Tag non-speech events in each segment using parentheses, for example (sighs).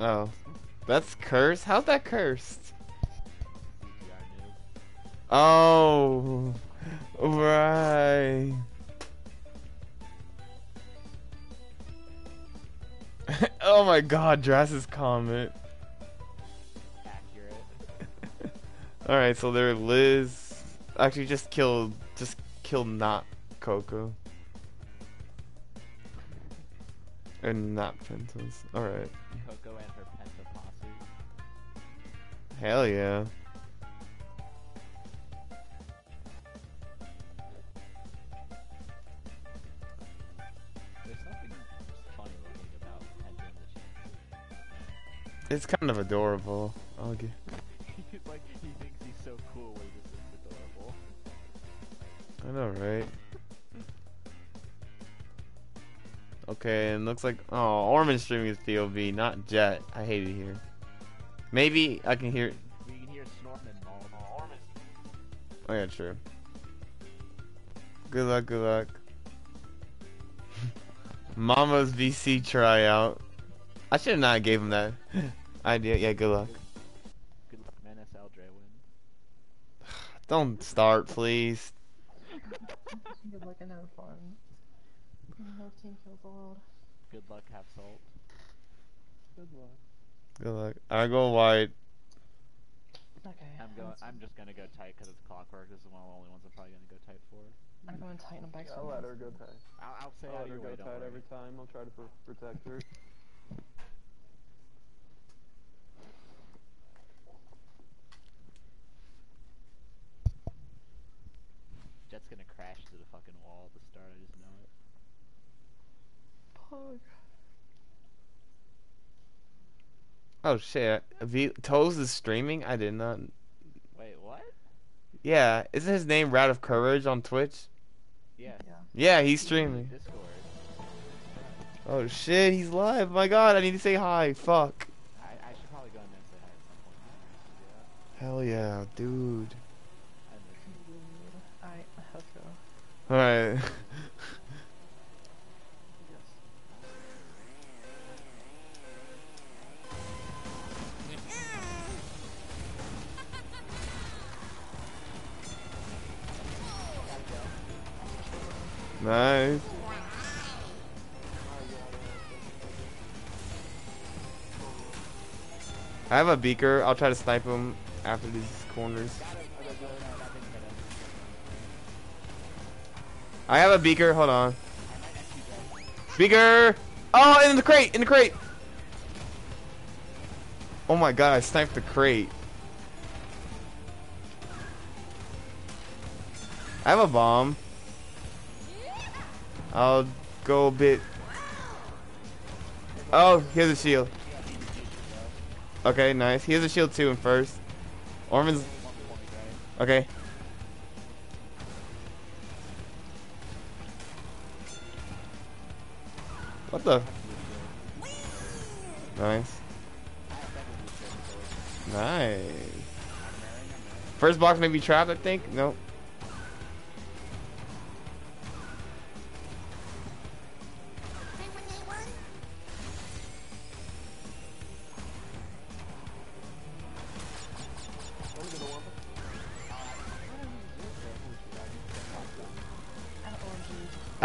Oh. That's cursed? How's that cursed? Oh. Right. (laughs) oh my god, Drass's comment. Accurate. (laughs) Alright, so they're Liz. Actually, just kill. Just kill not Coco. And not Pentas. Alright. Coco and her penta posse. Hell yeah. There's something funny looking about Penta and the Champion. It's kind of adorable. I'll He's (laughs) like, he thinks he's so cool when he's just adorable. I know, right? Okay, and looks like oh, Ormin streaming his POV, not Jet. I hate it here. Maybe I can hear. We can hear Snortman oh, all Oh yeah, true. Good luck, good luck. (laughs) Mama's VC tryout. I should have not gave him that (laughs) idea. Yeah, good luck. Good luck, Menace Eldre win. (sighs) Don't start, please. (laughs) Good luck and have fun. I hope team kills the world. Good luck, have salt. Good luck. Good luck. I go white. Okay. I'm going. let's- I'm just gonna go tight because it's clockwork. This is one of the only ones I'm probably gonna go tight for. I'm going tight and I'm back. I'll let her go tight. I'll, I'll say I'll let her go way. Tight worry. every time. I'll try to pr- protect her. Jet's gonna crash to the fucking wall at the start. I just know it. Oh shit. V Toes is streaming? I did not. Wait, what? Yeah, isn't his name Rat of Courage on Twitch? Yeah. Yeah. Yeah, he's streaming. Discord. Oh shit, he's live. My god, I need to say hi. Fuck. I, I should probably go in there and say hi at some point. Hell yeah, dude. I miss you. Alright, (laughs) nice. I have a beaker. I'll try to snipe him after these corners. I have a beaker. Hold on. Beaker! Oh, in the crate! In the crate! Oh my god, I sniped the crate. I have a bomb. I'll go a bit. Oh, here's a shield. Okay, nice. Here's a shield too in first. Ormin's. Okay. What the? Nice. Nice. First box may be trapped, I think. Nope.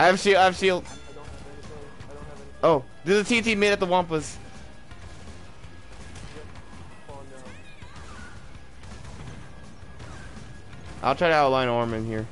I have shield. I have shield. Oh, there's a TT mid at the Wumpas. I'll try to outline Ormin here.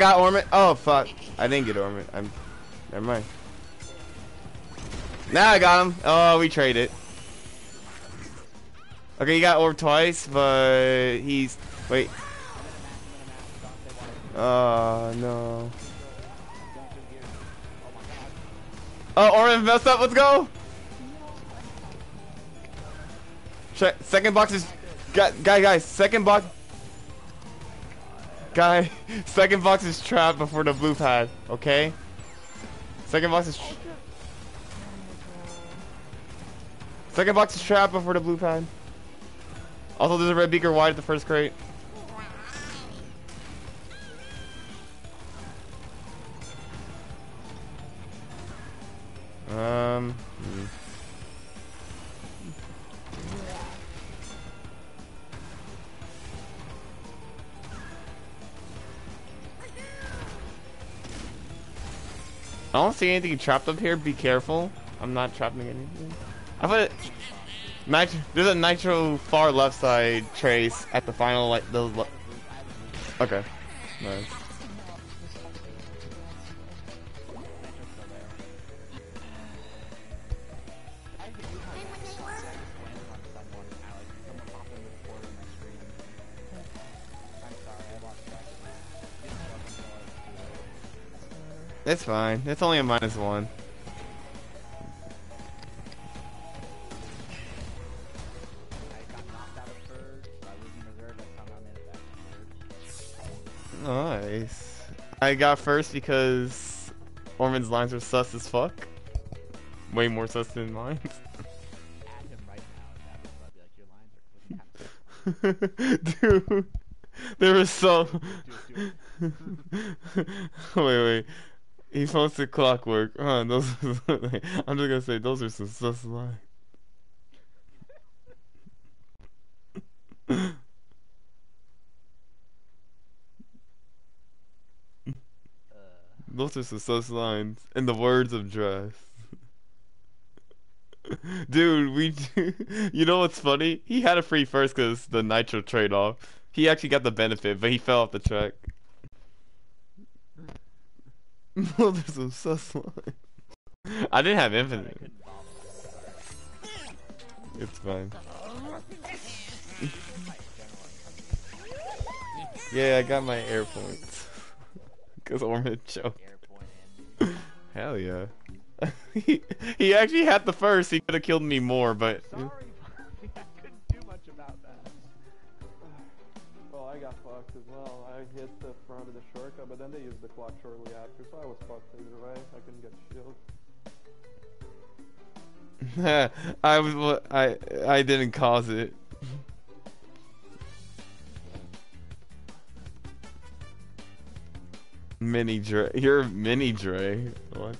Got Ormin. Oh fuck! I didn't get Ormin. I'm. Never mind. Now I got him. Oh, we traded. It Okay, he got Orb twice, but he's. Wait. Oh no. Oh, Ormin messed up. Let's go. Second box is. Guy, guy, guys. Second box. Guy, (laughs) second box is trapped before the blue pad. Okay. Second box is. Second box is trapped before the blue pad. Also, there's a red beaker wide at the first crate. Um. hmm. I don't see anything trapped up here. Be careful. I'm not trapping anything. I put it. There's a nitro far left side trace at the final like the. le- Okay. Nice. It's fine. It's only a minus one. Nice. I got first because Ormin's lines are sus as fuck. Way more sus than mine. (laughs) Dude, (laughs) there was so. (laughs) Wait, wait. He posted clockwork. Huh, those. (laughs) I'm just gonna say those are some sus lines. Those are some sus lines. In the words of dress. (laughs) Dude, we. (laughs) you know what's funny? He had a free first because the nitro trade off. He actually got the benefit, but he fell off the track. Those are some sus lines. I didn't have infinite. It's fine. (laughs) Yeah, I got my air points. (laughs) Because Ormin choked. (laughs) Hell yeah. he, he actually had the first. He could have killed me more, but. Sorry, well. I hit the front of the shortcut, but then they used the clock shortly after, so I was fucked either way. I couldn't get shield. (laughs) I was I I didn't cause it. (laughs) Mini Dre, you're Mini Dre. What?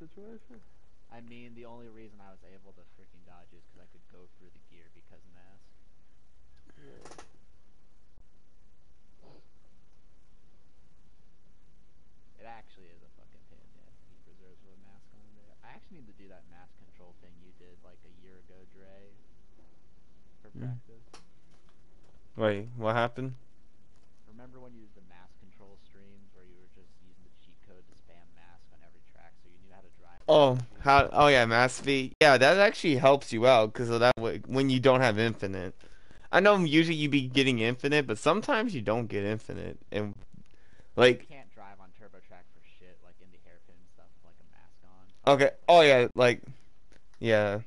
Situation. I mean, the only reason I was able to freaking dodge is because I could go through the gear because mask. Yeah. It actually is a fucking pain in the ass to keep reserves with a mask on there. I actually need to do that mask control thing you did like a year ago, Dre. For Mm. practice. Wait, what happened? Remember when you used the mask control streams where you were just using the cheat code to spam mask on every track so you knew how to drive? Oh, how? Oh yeah, mass V. Yeah, that actually helps you out because of that way when you don't have infinite. I know usually you be getting infinite, but sometimes you don't get infinite, and like you can't drive on turbo track for shit like in the hairpin stuff like a mask on. Okay. Oh yeah, like yeah.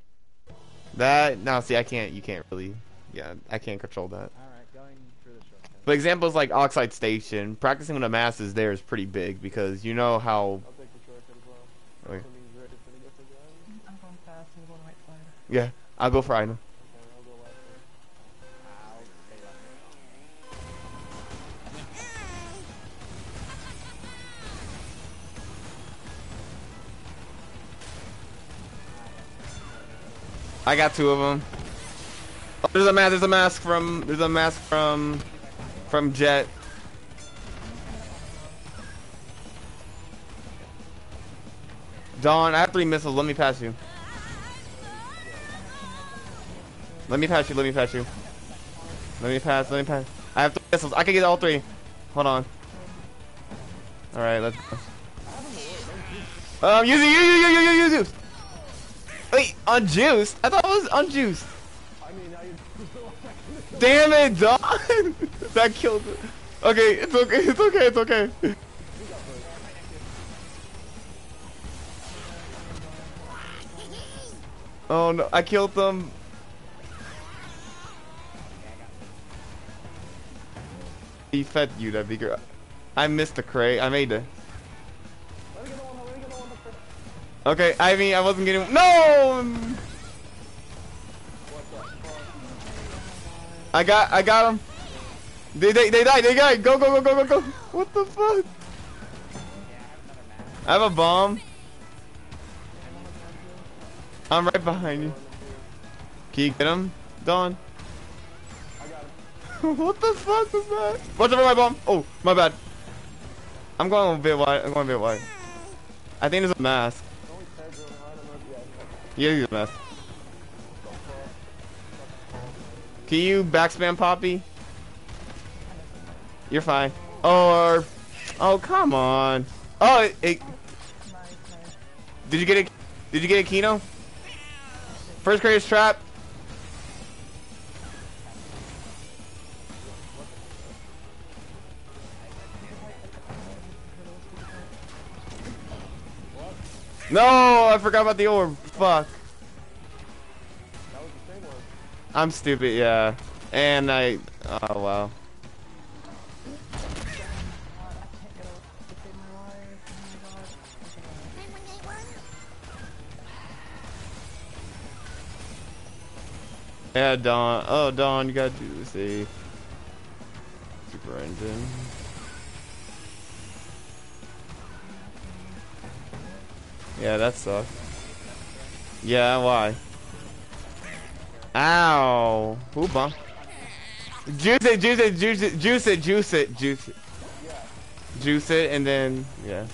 That now see I can't you can't really yeah, I can't control that. Alright, going through the shortcut. But examples like Oxide Station, practicing with a mass is there is pretty big because you know how I'll take the shortcut as well. Okay. Assuming Zed is gonna go for Zed. I'm going fast. I'm going right side. Yeah, I'll go for left. I got two of them. Oh, there's a mask. There's a mask from. There's a mask from. From Jet. Dawn, I have three missiles. Let me pass you. Let me pass you, let me pass you. Let me pass, let me pass. I have three missiles. I can get all three. Hold on. Alright, let's go. Um, using you, you, you, you, you, you, you. Wait, on juice? I thought it was you. Damn it, Dawn! (laughs) that killed it. Okay, it's okay, it's okay, it's okay. Oh no, I killed them. He fed you, that bigger. I missed the crate. I made it. Okay, I mean, I wasn't getting. No! I got, I got him. They, they, they died. They died. Go, go, go, go, go, go. What the fuck? I have a bomb. I'm right behind you. Can you get him, Dawn? (laughs) What the fuck was that? Watch out for my bomb. Oh, my bad. I'm going a bit wide. I'm going a bit wide. I think there's a mask. Yeah, there's a mask. Can you backspam Poppii? You're fine. Or, oh come on. Oh, it, it- did you get a? Did you get a Kino? First greatest trap. No, I forgot about the orb. Fuck. that was the same. I'm stupid, yeah. And I, oh wow. Yeah, Dawn. Oh, Dawn, you gotta do this. A super Yeah, that sucks. Yeah, why? Ow! Who bumped? Juice it, juice it, juice it, juice it, juice it, juice it. Juice it, and then, yeah.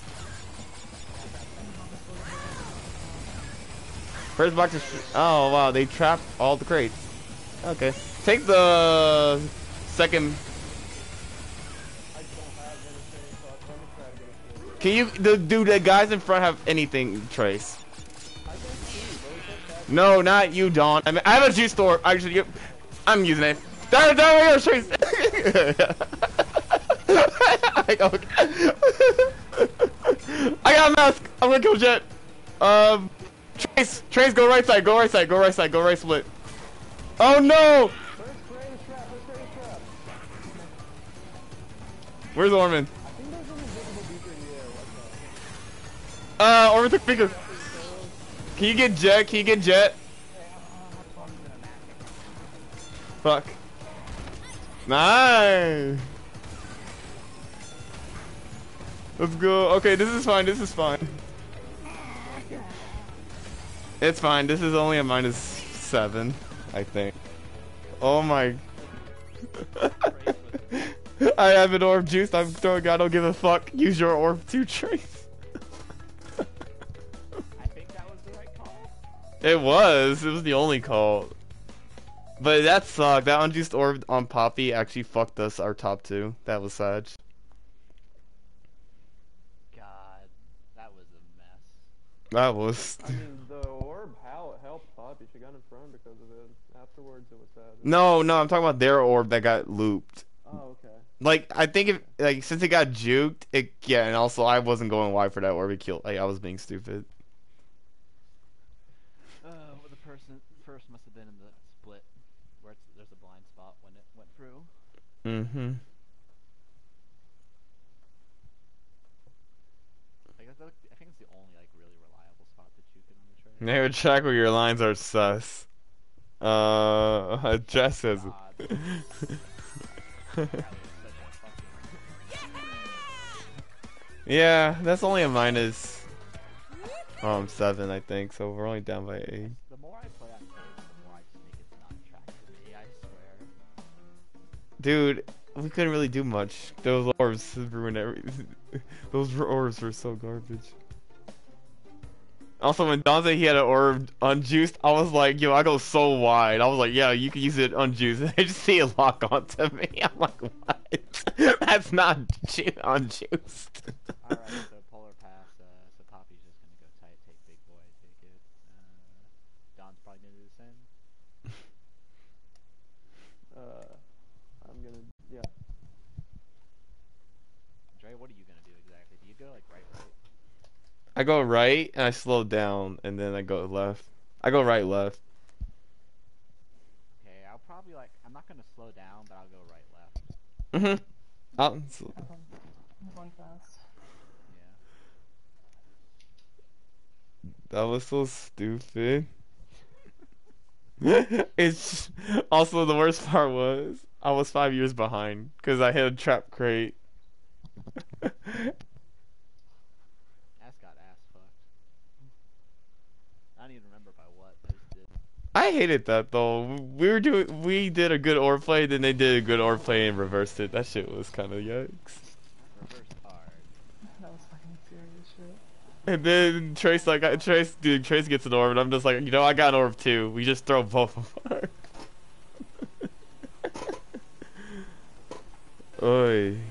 First box is. Oh, wow, they trapped all the crates. Okay. Take the second. Can you, the, do the guys in front have anything, Trace? That. No, not you, Dawn. I mean, I have a juice store. Actually, you, I'm using it. Down, down, down, Trace. (laughs) I got I got a mask. I'm gonna kill Jet. Um, Trace, Trace, go right side, go right side, go right side, go right split. Oh no! Where's Ormin? Uh, took finger. Can you get Jet? Can you get Jet? Fuck. Nice. Let's go. Okay, this is fine. This is fine. It's fine. This is only a minus seven, I think. Oh my. (laughs) I have an orb juice. I'm throwing. I don't give a fuck. Use your orb to trace. It was. It was the only call. But that sucked. That unjuiced orb on Poppii actually fucked us our top two. That was sad. God, that was a mess. That was. I mean, the orb how it helped Poppii. She got in front because of it. Afterwards, it was sad. No, no, I'm talking about their orb that got looped. Oh, okay. Like I think if like since it got juked, it yeah, and also I wasn't going wide for that orb. It killed. Like I was being stupid. Uh, well, the person first must have been in the split where it's, there's a blind spot when it went through. Mm-hmm. Like that's, like, I think it's the only like really reliable spot to juke it on the tray. Never check where your lines are sus. Uh, (laughs) Jess says. God. That was such a fucking- yeah, that's only a minus. Um, seven, I think. So we're only down by eight. Dude, we couldn't really do much. Those orbs ruined everything. (laughs) Those orbs were so garbage. Also, when Dante he had an orb unjuiced, I was like, yo, I go so wide. I was like, yeah, you can use it unjuiced. (laughs) I just see it lock onto me. (laughs) I'm like, what? That's not ju- unjuiced. Alright, so polar pass, uh, so Poppii's just gonna go tight, take big boy, take it. Uh, Dawn's probably gonna do the same. Uh, I'm gonna, yeah. Dre, what are you gonna do exactly? Do you go like right, right? I go right and I slow down, and then I go left. I go right, left. Okay, I'll probably like, I'm not gonna slow down, but I'll go right, left. Mm-hmm. I'll, I'm I'm going fast. Yeah. that was so stupid. (laughs) it's also the worst part was I was five years behind because I hit a trap crate. (laughs) Ass got ass fucked. I don't even remember by what, I just did. I hated that though. We were doing, we did a good or play, then they did a good or play and reversed it. That shit was kind of yikes. That was fucking serious shit. And then Trace like I- Trace, dude, Trace gets an orb, and I'm just like, you know, I got an orb too. We just throw both apart. Oi. (laughs)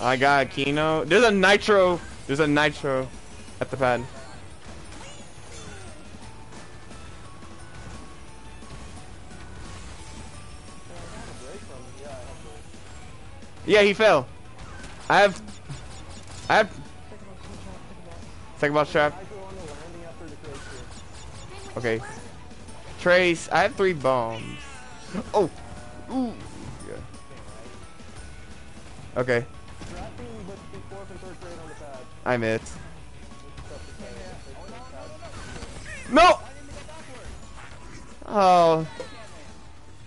I got Kino. There's a Nitro. There's a Nitro at the pad. Yeah, he fell. I have. I have. Second ball trap. Okay. Trace, I have three bombs. Oh. Ooh. Yeah. Okay pad. I missed. It's tough to say. It's No. Oh.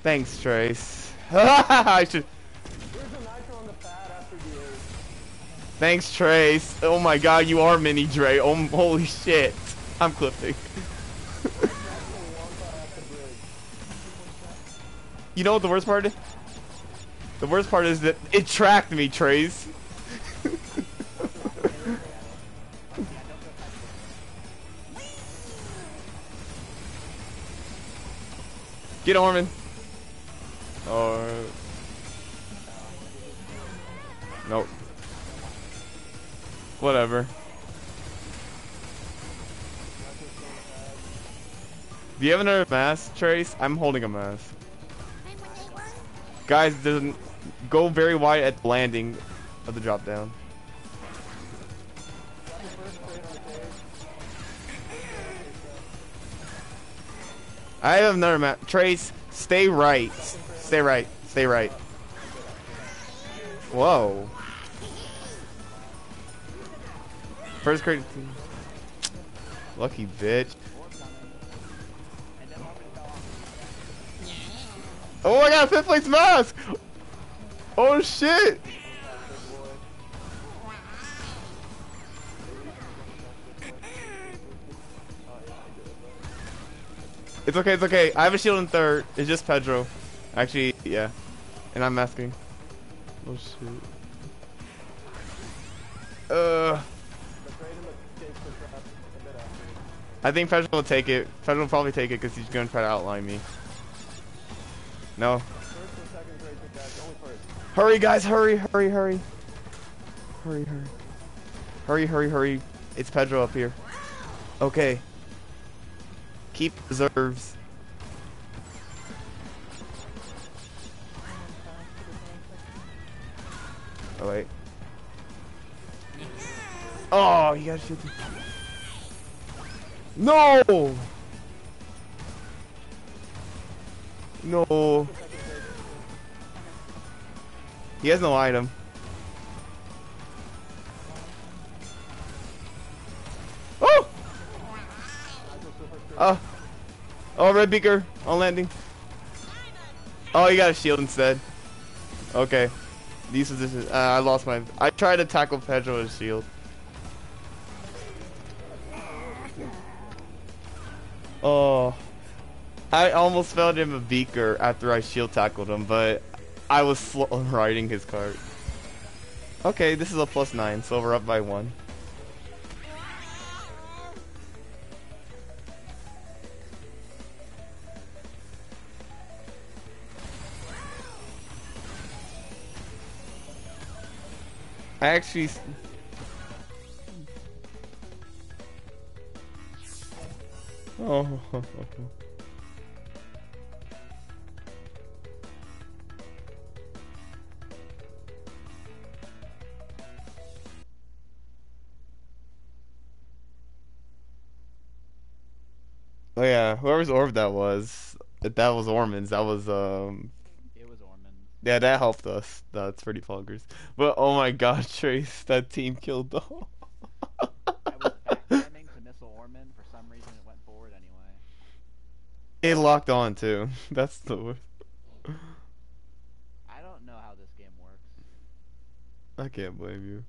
Thanks, Trace. (laughs) I should. Thanks, Trace. Oh my God, you are mini Dre. Oh, holy shit. I'm clipping. (laughs) You know what the worst part is? The worst part is that it tracked me, Trace. Get Ormin. Or nope. Whatever. Do you have another mask, Trace? I'm holding a mask. Guys, doesn't go very wide at the landing of the drop down. I have another map. Trace, stay right. Stay right. Stay right. Whoa. First grade. Lucky bitch. Oh, I got a fifth place mask! Oh shit! It's okay, it's okay. I have a shield in third. It's just Pedro. Actually, yeah. And I'm masking. Oh, shoot. Uh. I think Pedro will take it. Pedro will probably take it because he's going to try to outline me. No. Hurry, guys, hurry, hurry, hurry. Hurry, hurry. Hurry, hurry, hurry. It's Pedro up here. Okay. Keep reserves. Oh wait. Oh, you gotta shoot. No! No. He has no item. Oh! Oh. Oh, red beaker on landing. Oh, you got a shield instead. Okay. These positions. Uh, I lost my. I tried to tackle Pedro with a shield. Oh. I almost felled him a beaker after I shield tackled him, but I was slow (laughs) riding his cart. Okay, this is a plus nine, so we're up by one. I actually. Oh. Oh yeah, whoever's orb that was, that was Ormin's, that was um. Yeah, that helped us. That's pretty poggers. But oh my god, (laughs) Trace, that team killed the I was backstabbing to missile. For some reason, it went forward anyway. It locked on too. (laughs) That's the worst. I don't know how this game works. I can't blame you.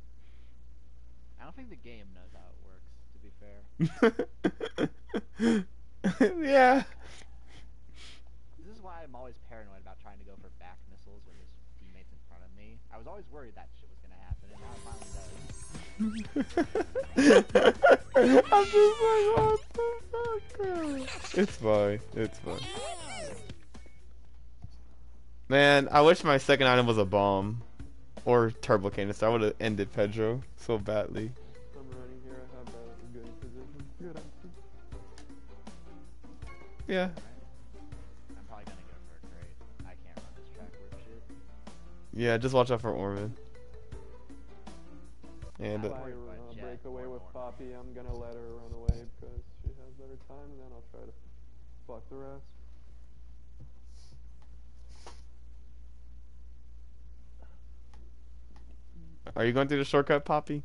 I don't think the game knows how it works. To be fair, (laughs) yeah. this is why I'm always paranoid about trying to go for back missiles when there's teammates in front of me. I was always worried that shit was gonna happen, and now it finally does. (laughs) I'm just like, what the fuck? bro? It's fine. It's fine. Man, I wish my second item was a bomb. Or turbo canister. I would have ended Pedro so badly. I'm running here. I have a good position. Good. Yeah. Yeah, just watch out for Ormin. And If uh, I Worried about uh, break away with Poppii, I'm gonna let her run away because she has better time, and then I'll try to fuck the rest. are you going through the shortcut, Poppii?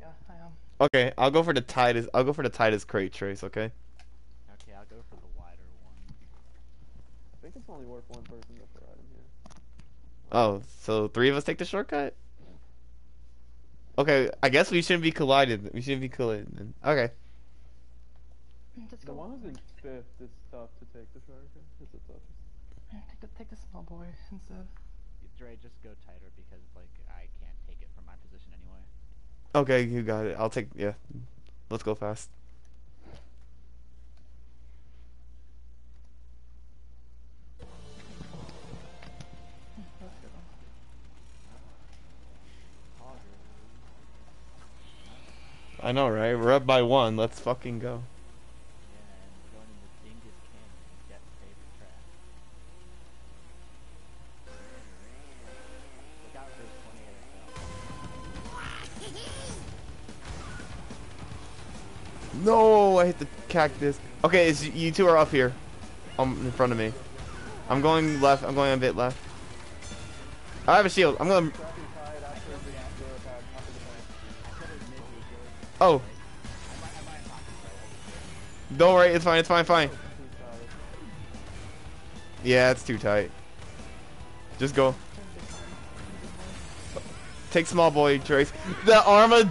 Yeah, I am. Okay, I'll go for the tightest. I'll go for the tightest crate trace. Okay. Okay, I'll go for the wider one. I think it's only worth one person to for item here. Oh, so three of us take the shortcut? Okay, I guess we shouldn't be collided. We shouldn't be colliding. Okay. Let's The go. one who's in fifth is tough to take the shortcut. It's the toughest. Take the, take the small boy instead. Dre, just go tighter because like I can't take it from my position anyway. Okay, you got it. I'll take. Yeah. Let's go fast. I know, right? We're up by one. Let's fucking go. Yeah, and we're going into Dingo Canyon, Jet's favorite track. Look out for his 28 No, I hit the cactus. Okay, you two are up here, um, in front of me. I'm going left. I'm going a bit left. I have a shield. I'm gonna. Oh. Don't worry. It's fine. It's fine. Fine. Yeah, it's too tight. Just go. Take small boy, Trace. The arma,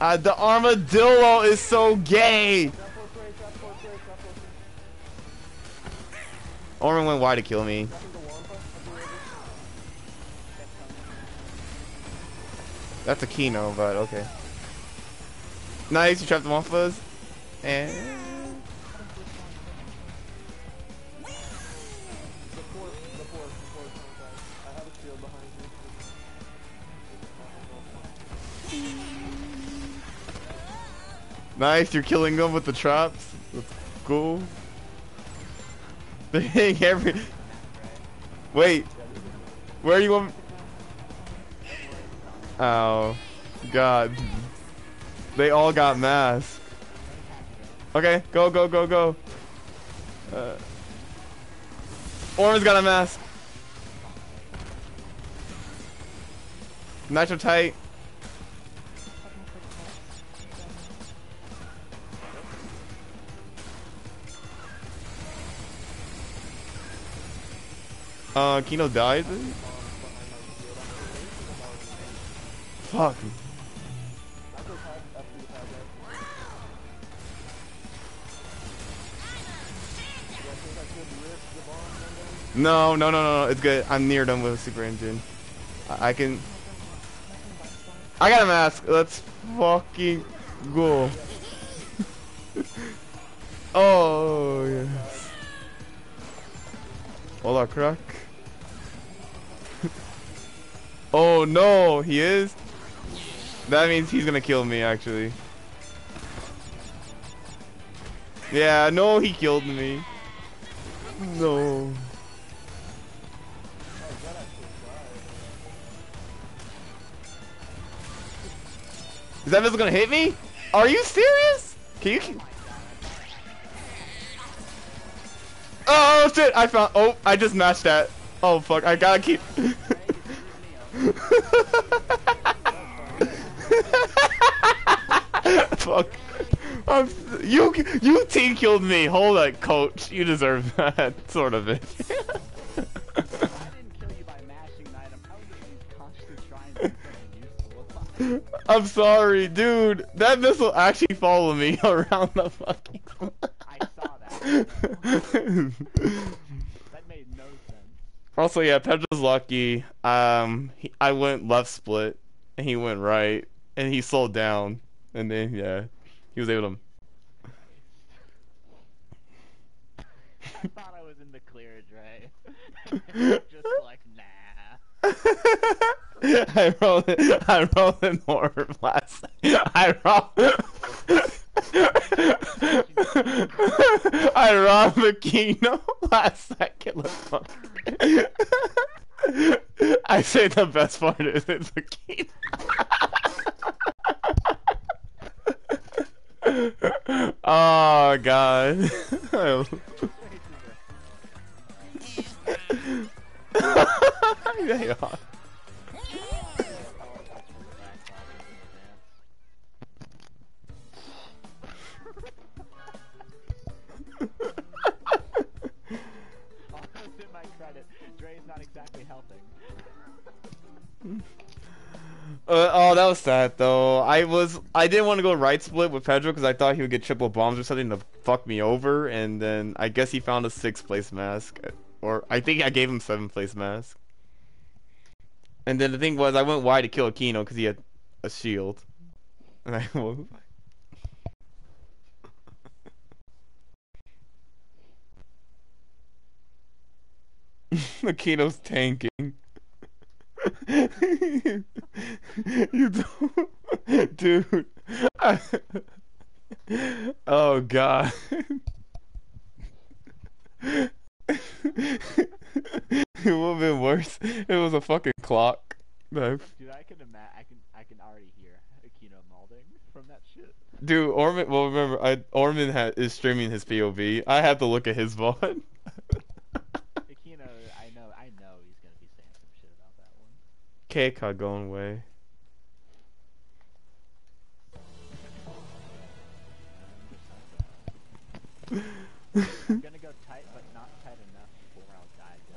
uh, the armadillo is so gay. Ormin went wide to kill me. That's a Kino, but okay. Nice, you trapped the Wumpas. And The fourth, the fourth, the fourth contact. I have a shield behind me. nice, you're killing them with the traps. That's cool. (laughs) Dang, every. Wait, where are you want? Oh, God. They all got mass. Okay, go, go, go, go. Uh, Orange got a mask. Nitro tight. Uh, Kino died. Fuck. No, no, no, no, it's good. I'm near done with a super engine. I, I can. I got a mask. Let's fucking go. (laughs) oh yes. Hola, crack. (laughs) oh no, he is. That means he's gonna kill me, actually. Yeah, no, he killed me. No. Is that missile gonna hit me? Are you serious? Can you? Oh shit! I found. Oh, I just matched that. Oh fuck! I gotta keep. fuck. I'm, you you team killed me. Hold on, coach. You deserve (laughs) that sort of it. (laughs) I'm sorry, dude. That missile actually followed me (laughs) around the fucking. I saw that. That made no sense. also, yeah, Pedro's lucky. Um, he, I went left split, and he went right, and he slowed down, and then yeah, he was able to. I thought I was in the clear, Dre. (laughs) Just (laughs) like, nah. I rolled it. I rolled it more last. I (laughs) rolled. I robbed Makino last second. I say the best part is it's Makino. oh god. Exactly (laughs) helping. Uh, oh, that was sad though. I was I didn't want to go right split with Pedro because I thought he would get triple bombs or something to fuck me over, and then I guess he found a sixth place mask, or I think I gave him seventh place mask. And then the thing was, I went wide to kill Akeno because he had a shield, and I (laughs) was (laughs) Akeno's tanking. (laughs) you don't, dude. Oh god. (laughs) it would have been worse. It was a fucking clock. No. Dude, I can imagine. I can. I can already hear Akeno malding from that shit. Dude, Ormin. Well, remember, I Ormin ha- is streaming his POV. I have to look at his VOD. Akeno, (laughs) I know. I know he's gonna be saying some shit about that one. K-Cod going away. I'm (laughs) gonna go tight, but not tight enough before I'll die to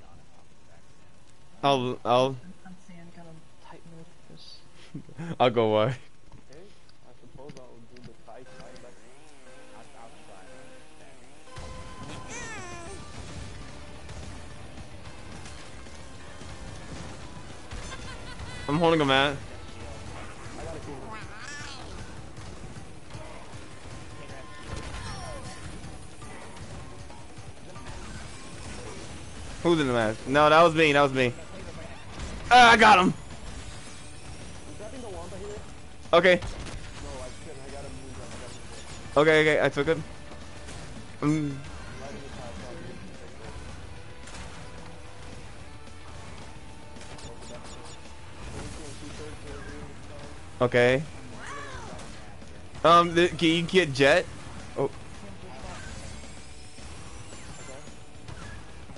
Dawn and Pop back. I'll I'll I'm saying kind of tighten with this. I'll go away. I suppose I'll do the tight side. But I'll, I'll try. I'm holding him at. I gotta keep Who's in the mask? No, that was me. That was me. Ah, I got him. The? Okay. Okay. Okay. I took it. The so- okay. Um, th- can you get jet? Oh,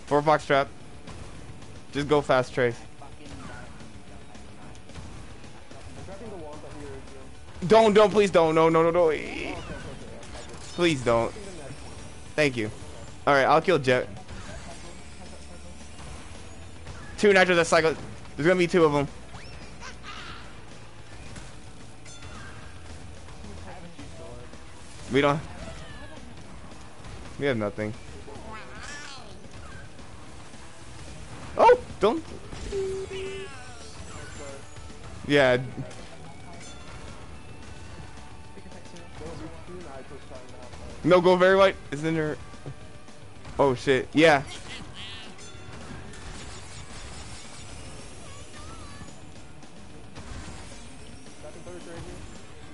four box trap. Just go fast, Trace. Don't, don't, please don't. No, no, no, no. Please don't. Thank you. Alright, I'll kill Jet. Two nitros that cycle. There's gonna be two of them. We don't. We have nothing. Oh! Don't. Yeah. No, go very white. Is in there. Oh shit. Yeah.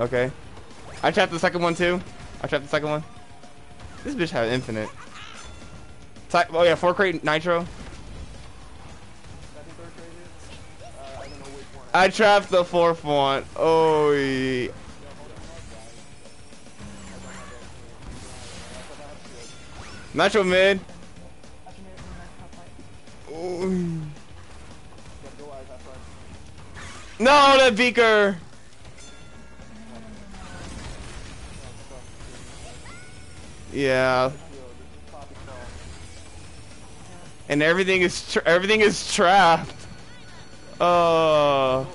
Okay. I trapped the second one too. I trapped the second one. This bitch had infinite. Oh yeah, four crate nitro. I trapped the fourth one. Oh. yeah. Have fun. No, that beaker. Yeah. And everything is everything is trapped. Oh.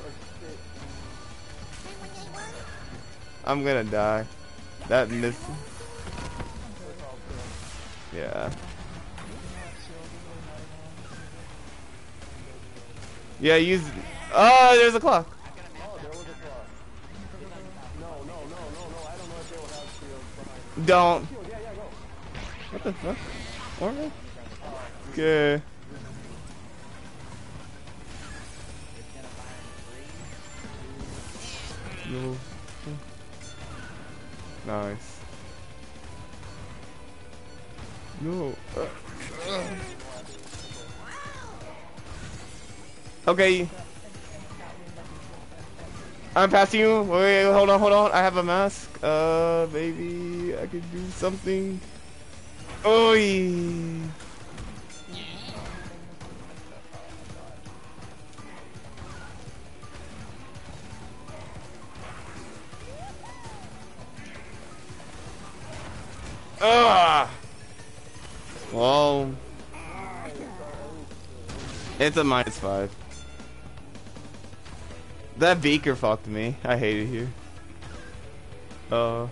I'm gonna die. That missed. Yeah, use. Oh, there's a clock. Oh, there was a claw. No, no, no, no, no. I don't. What the fuck? Okay. No. Nice. No. Uh, Okay. I'm passing you. Wait, hold on, hold on. I have a mask. Uh, maybe I could do something. Oh, Ah. Well, it's a minus five. That beaker fucked me. I hate it here. Uh,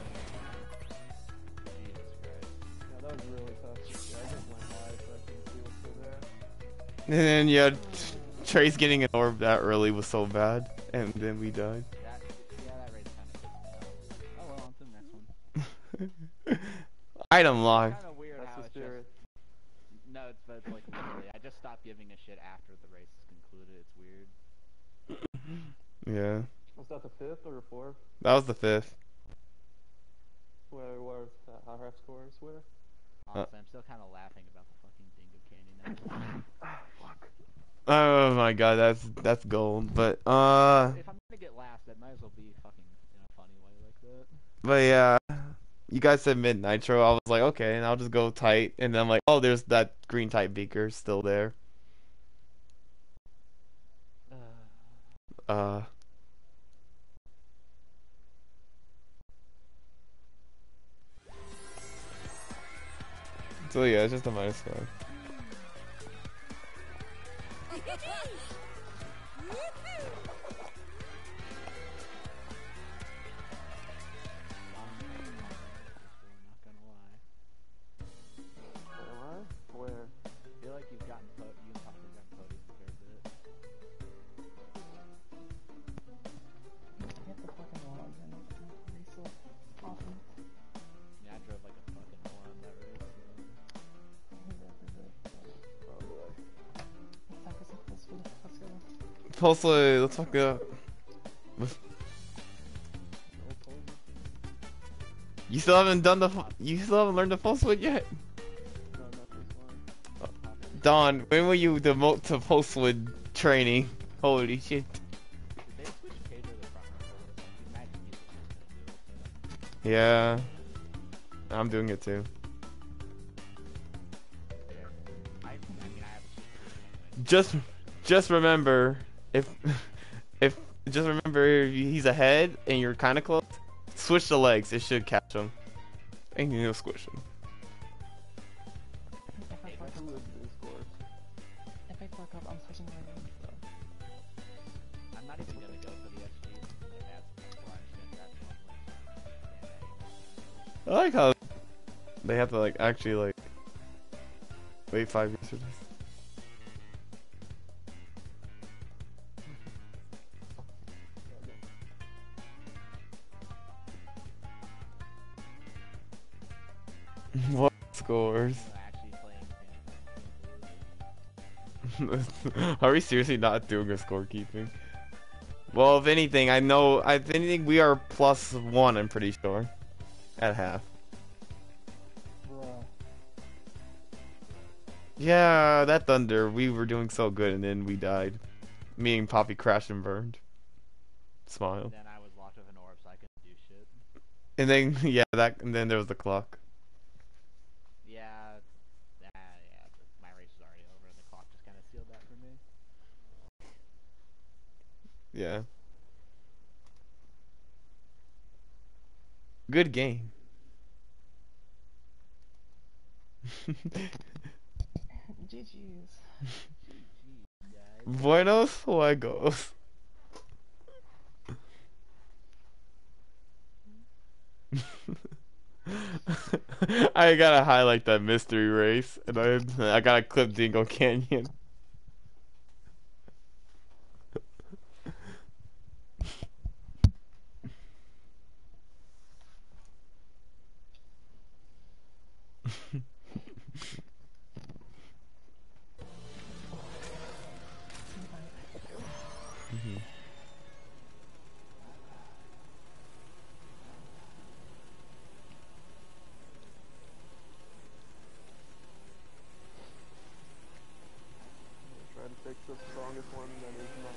Jesus Christ. Yeah, that was really tough. Yeah, I just went high so I can see what's still there. and then yeah, T- Trace getting an orb that early was so bad, and then we died. That, yeah, that race kind of pissed me off. Oh well, on to the next one. (laughs) Item lock. Kind of weird That's how it's just no, it's but it's like literally. I just stopped giving a shit after the race is concluded. It's weird. (laughs) Yeah, Was that the fifth or the fourth? that was the fifth. Where was uh, how our scores were? Honestly, I'm still kind of laughing about the fucking Dingo Canyon. now. Fuck. (sighs) Oh my god, that's that's gold. But uh, if I'm gonna get last, that might as well be fucking in a funny way like that. but yeah, you guys said mid nitro. I was like, okay, and I'll just go tight, and then I'm like, oh, there's that green tight beaker still there. Uh, Uh. So yeah, it's just a minus five. (laughs) Uh, let's fuck up. You still haven't done the. You still haven't learned the pulse switch yet. Dawn, when will you demote to pulse switch training? Holy shit. Yeah. I'm doing it too. Just, just remember if, (laughs) if just remember he's ahead and you're kind of close, switch the legs. It should catch him, and you'll squish him. I fuck Who up, is this course? if I fuck up, I'm switching my name. I'm not even gonna go for the SG. Like, that's why I'm just gonna grab one. I like how they have to like actually like wait five years Are we seriously not doing a scorekeeping? Well, if anything, I know. I if anything, we are plus one. I'm pretty sure, at half. Bruh. Yeah, that thunder. We were doing so good, and then we died. Me and Poppii crashed and burned. Smile. Then I was locked with an orb, so I couldn't do shit. And then (laughs) yeah, that. And then there was the clock. Yeah, yeah, yeah. But my race was already over, and the clock just kind of sealed that for me. Yeah. Good game. (laughs) GG's. (laughs) Buenos juegos. (laughs) I gotta highlight that mystery race, and I I gotta clip Dingo Canyon. Strongest one that is not.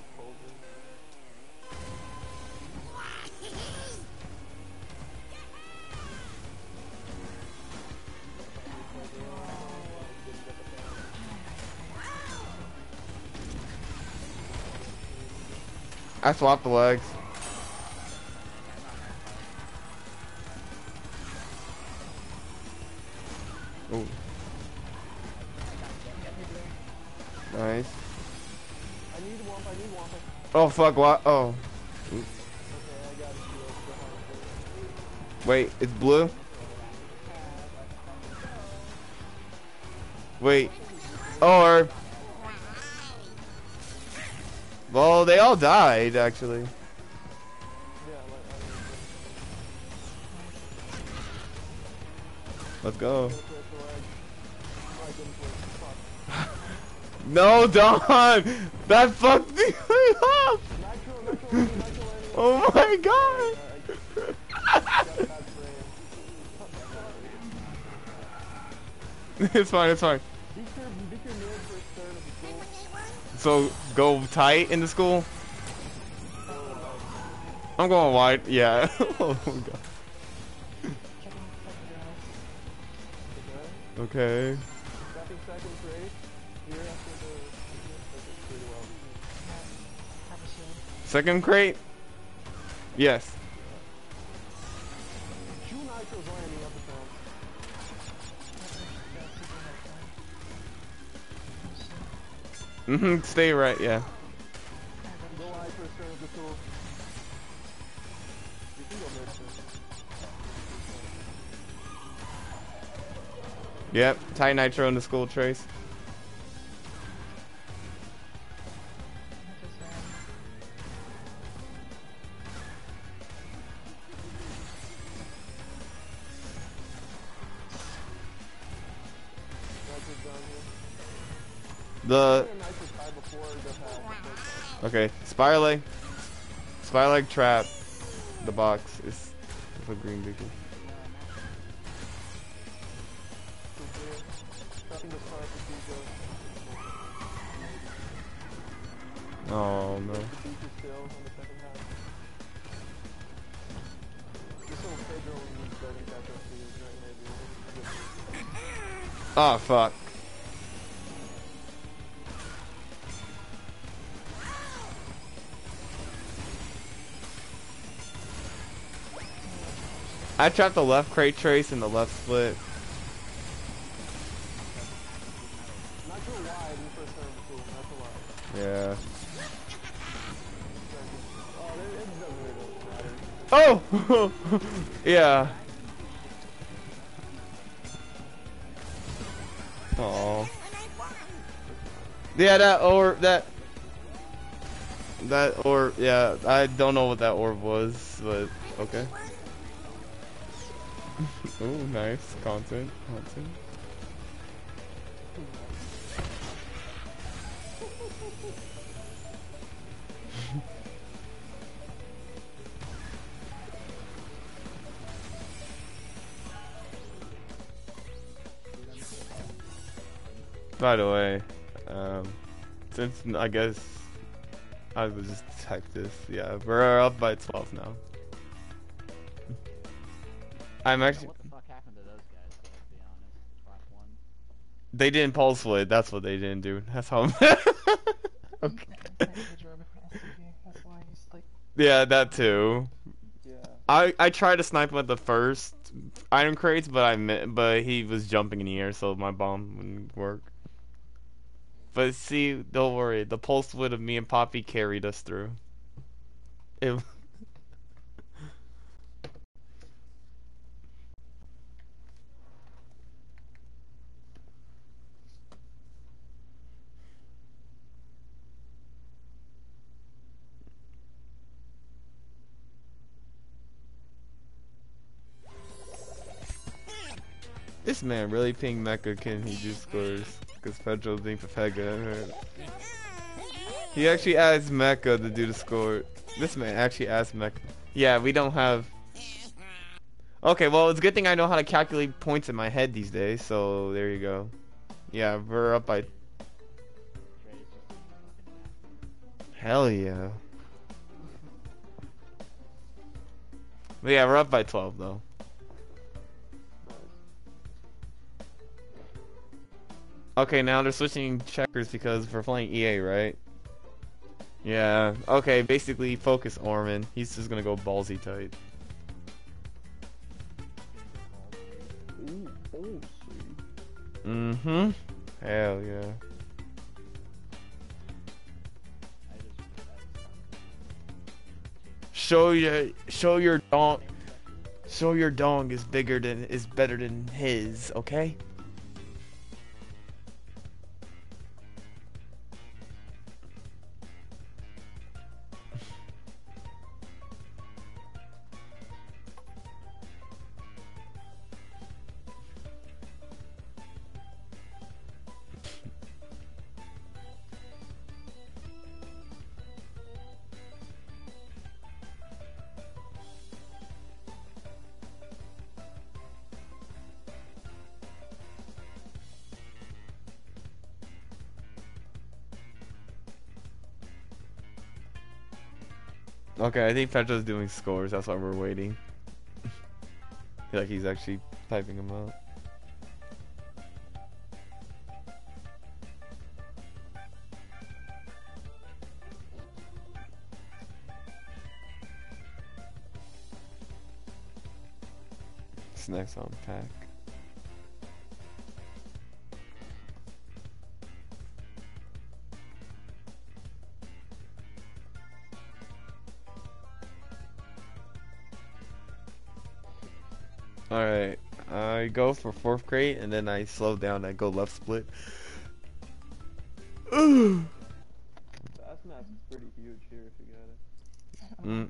I swapped the legs. Ooh. Nice. I need Wumpa, I need Wumpa. Oh fuck! What? Oh, wait, it's blue. Wait. Or. Well, they all died actually. Let's go. mean, push the leg. I didn't push. Fuck. No, Dawn! That fucked me (laughs) up! Oh my god! (laughs) It's fine, it's fine. So, go tight in the school? I'm going wide, yeah. (laughs) oh god. Okay. Second crate? Yes. Mm-hmm, stay right, yeah. Yep, tight nitro in the school trace. The, okay, spire leg. Spire leg trap. The box is the green beacon. Oh no. Ah, the beat I trapped the left crate trace and the left split. Yeah. (laughs) Oh, (laughs) yeah. Oh. Yeah, that or that. That or yeah, I don't know what that orb was, but okay. Ooh, nice content, content. (laughs) By the way, um, since I guess I was just type this. Yeah, we're up by 12 now. (laughs) I'm actually. What the fuck happened to those guys, though, to be honest? Clap one. They didn't pulse split. That's what they didn't do. That's how. (laughs) okay. I hate the draw before SCV. That's why he's like. Yeah, that too. Yeah. I I tried to snipe him at the first item crates, but I mi- but he was jumping in the air, so my bomb wouldn't work. But see, don't worry. The pulse would of me and Poppii carried us through. It, this man really ping Mecha can he do scores? Because Pedro's being Pepega. He actually asked Mecha to do the score. This man actually asked Mecha. Yeah, we don't have. Okay, well, it's a good thing I know how to calculate points in my head these days, so there you go. Yeah, we're up by. Hell yeah. But yeah, we're up by 12, though. Okay, now they're switching checkers because we're playing EA, right? Yeah. Okay, basically focus Ormin. He's just gonna go ballsy tight. Mm-hmm. Hell yeah. Show your show your dong show your dong is bigger than is better than his, okay? Okay, I think Pedro's doing scores, that's why we're waiting. (laughs) like he's actually typing them out. Snacks on pack. I go for fourth crate and then I slow down. I go left split. The S mask pretty huge here if you get it. (laughs) Mm.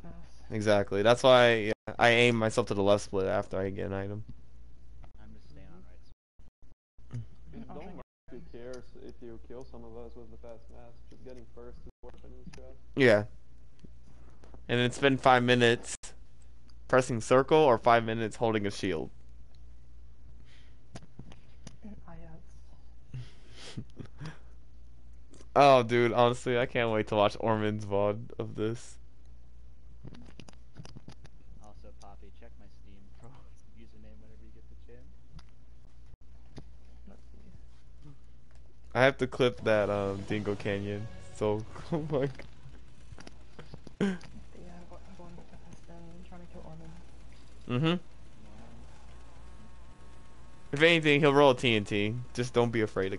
exactly. That's why yeah, I aim myself to the left split after I get an item. I'm just staying on right. I'll Don't try mind if care if you kill some of us with the fast mask. Just getting first is worth it in. Yeah. And it's been five minutes pressing circle or five minutes holding a shield. Ah, yeah, it's- Oh, dude, honestly, I can't wait to watch Ormin's VOD of this. Also, Poppii, check my Steam (laughs) Pro username whenever you get the chance. let's see. I have to clip that um Dingo Canyon. So, (laughs) oh my god. But (laughs) yeah, I've got- I've gone has been trying to kill Orman. Mm-hmm. If anything, he'll roll a TNT. Just don't be afraid of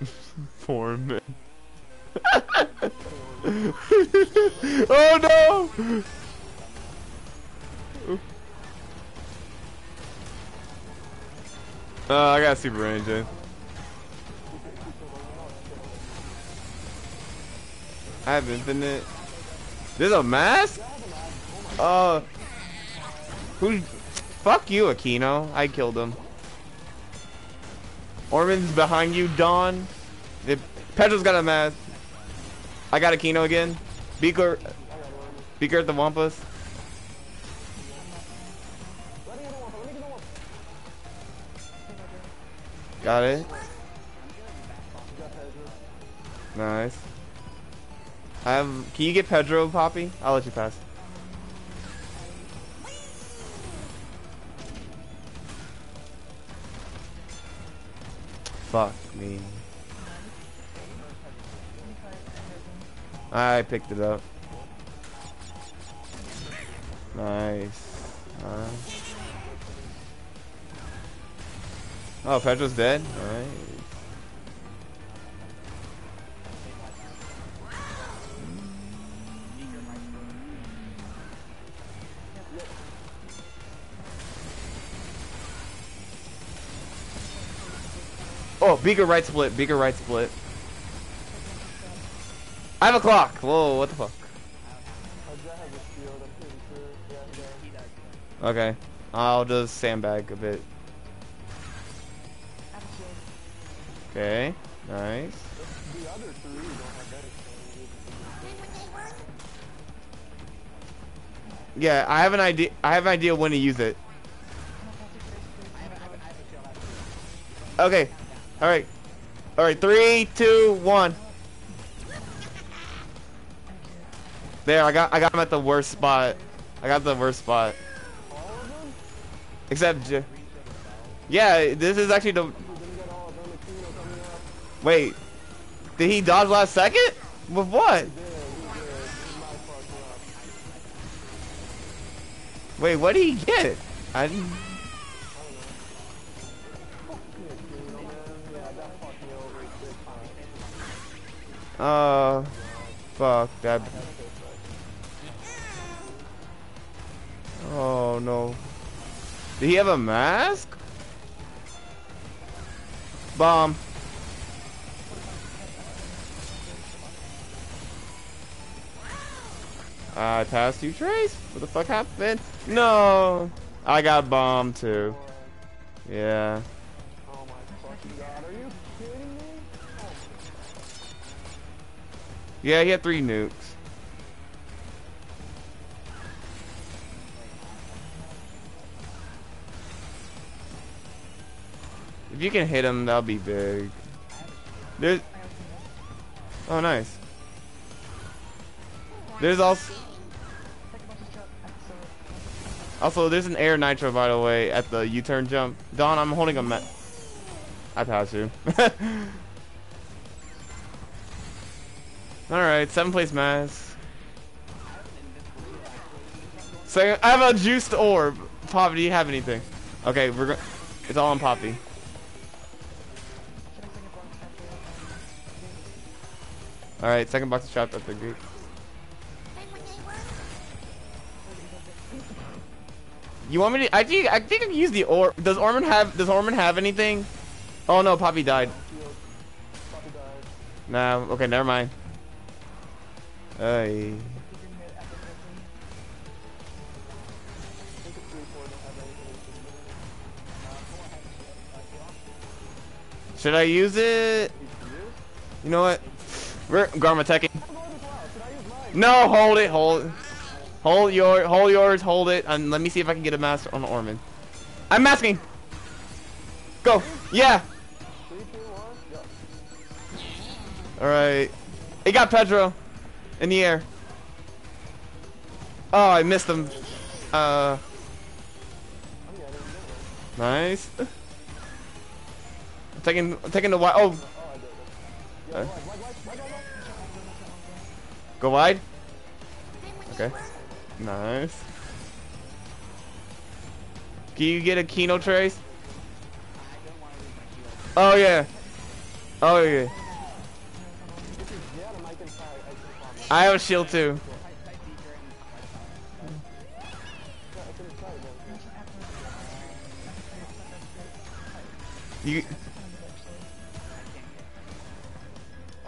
(laughs) Kill form. (laughs) oh no! Uh, I got super range in. I have infinite. There's a mask? Uh. Who? Fuck you, Akeno. I killed him. Ormin's behind you, Dawn. The, Pedro's got a mask. I got Akeno again. Beaker, Beaker at the Wumpas. Got it. Nice. I have. Can you get Pedro, Poppii? I'll let you pass. Fuck me. I picked it up. Nice. Oh, Pedro's dead? Nice. Oh, bigger right split, bigger right split. I have a clock. Whoa, what the fuck? Okay, I'll just sandbag a bit. Okay, nice. Yeah, I have an idea. I have an idea when to use it. Okay, all right. All right. Three, two, one. There, I got. I got him at the worst spot. I got the worst spot. Except, yeah, this is actually the. Wait, did he dodge last second? With what? Wait, what did he get? I didn't. Uh, fuck that. Oh no. Did he have a mask? Bomb. I passed you, Trace. What the fuck happened? No. I got bombed too. Yeah. Yeah, he had three nukes. If you can hit him, that'll be big. There's. Oh, nice. There's also. Also, there's an air nitro, by the way, at the U-turn jump. Dawn, I'm holding a ma- I pass you. (laughs) Alright, seven place mask. Second, I have a juiced orb. Poppii, do you have anything? Okay, we're go- It's all on Poppii. Alright, second box is trapped at the gate. You want me to? I think I think I can use the orb. Does Ormin have? Does Ormin have anything? Oh no, Poppii died. Nah. Okay, never mind. We Should I use it? You know what? We're Garma teching. No, hold it, hold it. Hold your, hold yours, hold it, and let me see if I can get a mask on Ormin. I'm masking. Go. Yeah. 3 2 1 go. All right. He got Pedro in the air. Oh, I missed them. Uh. Nice. I'm taking, I'm taking the wide. Oh. Uh. Go wide. Okay. Nice. Can you get Akeno trace? Oh yeah. Oh yeah. I have a shield too. Yeah. You.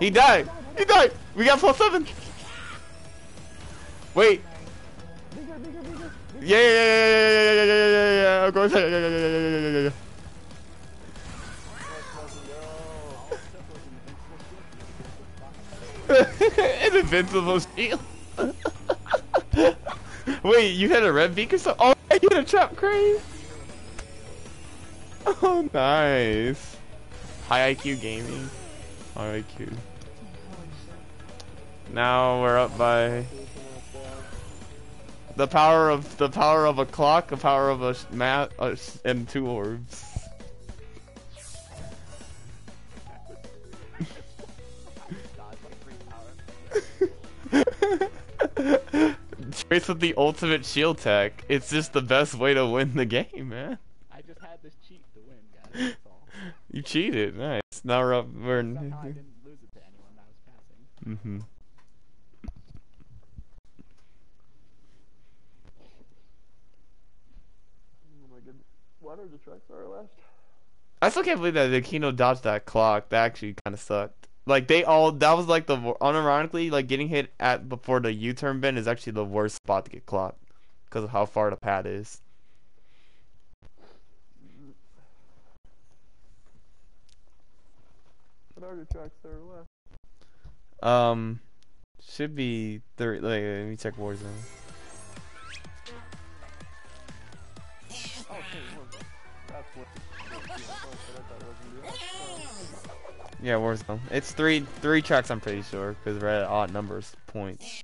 He died. He died. We got plus seven. Wait. Bigger, bigger, bigger. Yeah, yeah, yeah, yeah, yeah, yeah, yeah, yeah, yeah, yeah. Of course. Yeah, yeah, yeah, yeah, yeah, yeah, yeah, yeah. (laughs) An invincible shield. (laughs) Wait, you had a red beak or something? Oh, you had a trap crane. (laughs) Oh, nice. High IQ gaming. High IQ. Now we're up by the power of the power of a clock, the power of a mat, and two orbs. Trace with the ultimate shield tech. It's just the best way to win the game, man. I just had this cheat to win, guys. That's (laughs) all. You cheated. Nice. Now we're up. We're. Somehow I didn't lose it to anyone that was passing. Mm-hmm. Oh my goodness. What are the tracks that are left? I still can't believe that the Kino dodged that clock. That actually kind of sucked. Like they all, that was like the unironically, like getting hit at before the U-turn bend is actually the worst spot to get clocked because of how far the pad is. What are the tracks that are left? Um, should be three. Like, let me check Warzone. Yeah, Warzone. It's three, three tracks. I'm pretty sure because we're at odd numbers points.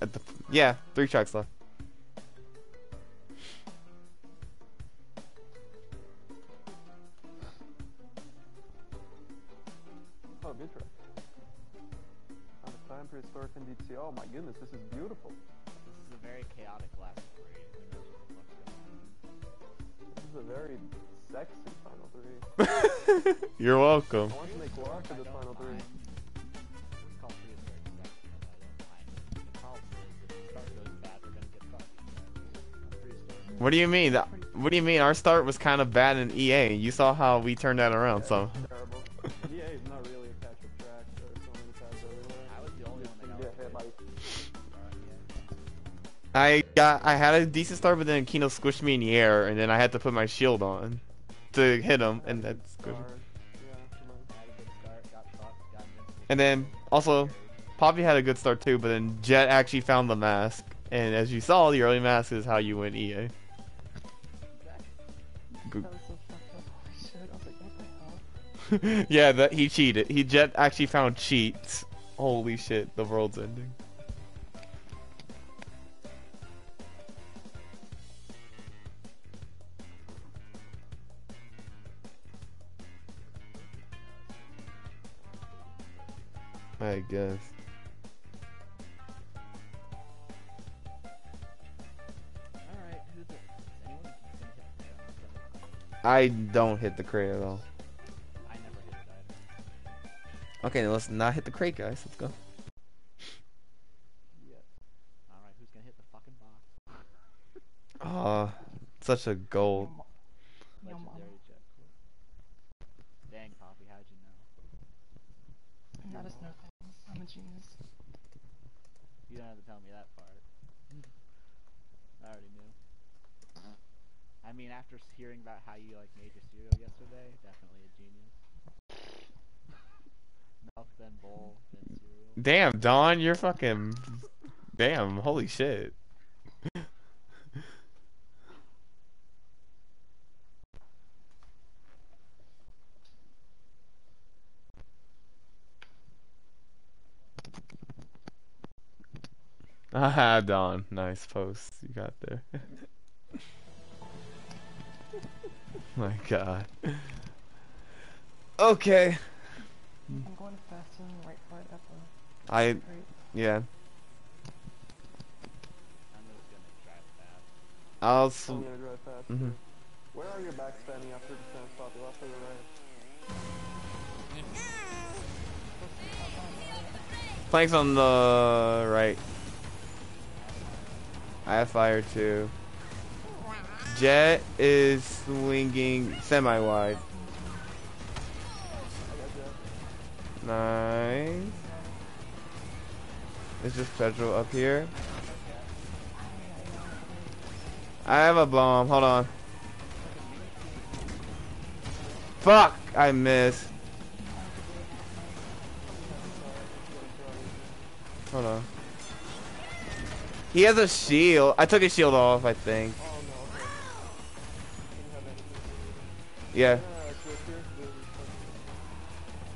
At the yeah, three tracks left. Oh, good track. Time prehistoric and DT. Oh my goodness, this is beautiful. Gonna get fucked. I'm prehistoric. What do you mean? What do you mean? Our start was kind of bad in EA. You saw how we turned that around. So Terrible. EA is not really a catch of tracks. There are so many pads everywhere. I was the only one that You got get hit by I got, I had a decent start, but then Kino squished me in the air, and then I had to put my shield on to hit him, and that's good. stars. Yeah, come on. Had a good start, got fucked, got invincible. And then also, Poppii had a good start too, but then Jet actually found the mask, and as you saw, the early mask is how you win EA. Good. That was so fucked up. Holy (laughs) shit. I was like, what the hell? (laughs) yeah, that he cheated. He Jet actually found cheats. Holy shit, the world's ending. Hit guess. I don't hit the crate at all. I never hit it. Okay, let's not hit the crate, guys. Let's go. Yes. Alright, who's gonna hit the fucking box? Ah, such a goal. Yo, mama. Legendary jet core. Dang, Poppii, how'd you know? Not a snow thing. I'm a genius. You don't have to tell me that part. I already knew. I mean, after hearing about how you like made your cereal yesterday, definitely a genius. Milk, then bowl, then cereal. Damn, Dawn, you're fucking. Damn, holy shit. (laughs) Ah, Dawn. Nice post you got there. (laughs) My god. Okay. I'm going fast and right part at the I, right. yeah. I'm just gonna drive fast. I'll. s- I'm gonna drive fast. Mhm. Where are your backs standing after the stand spot? The left or the right? Planks on the right. I have fire too. Jet is swinging semi-wide. Nice. It's just federal up here. I have a bomb. Hold on. Fuck! I missed. Hold on. He has a shield. I took his shield off, I think. Yeah. Yeah, Twister, the-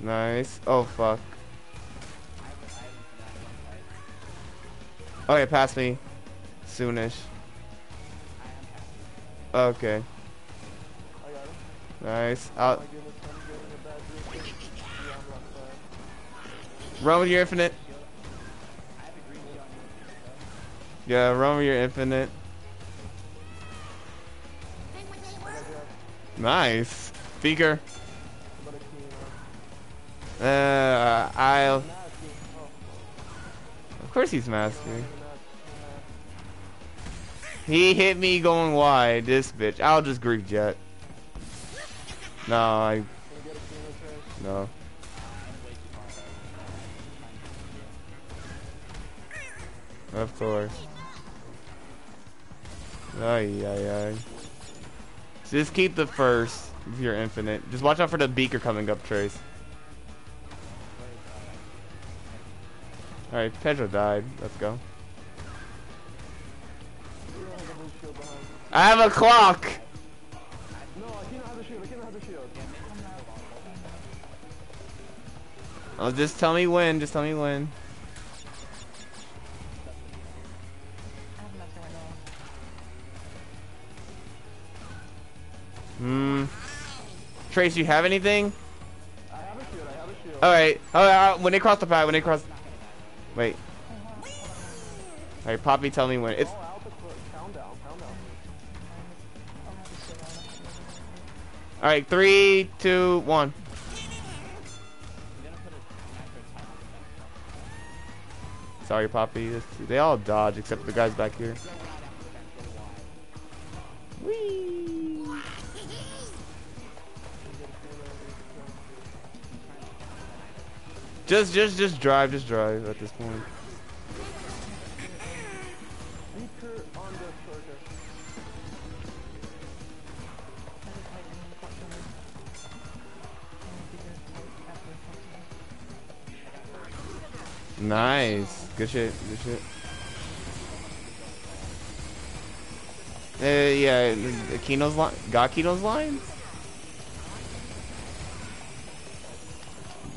the- Nice. Oh, fuck. I haven't, I haven't done that one fight. Okay, pass me. Soonish. I am happy. Okay. I got him. Nice. Oh I'll my goodness, I'm getting a bad drift. Yeah, I'm left side. run with your infinite. I have a green key on you. Yeah, run with your infinite. Nice. Key, uh, I'll. Of course he's master. He hit me going wide. This bitch. I'll just grief jet. No, I no. Of course. Ay ay ay. Just keep the first if you're infinite. Just watch out for the beaker coming up, Trace. Alright, Pedro died. Let's go. I have a clock! No, I cannot have the shield. I cannot have the shield. Oh, just tell me when. Just tell me when. Hmm. Trace, you have anything? I have a shield. I have a shield. Alright. Alright, when they cross the path, when they cross. Wait. Alright, Poppii, tell me when. It's. Alright, three, two, one. Sorry, Poppii. They all dodge except the guys back here. Whee! Just, just, just drive, just drive at this point. Nice. Good shit, good shit. Uh, yeah, Kino's line. Got Kino's lines?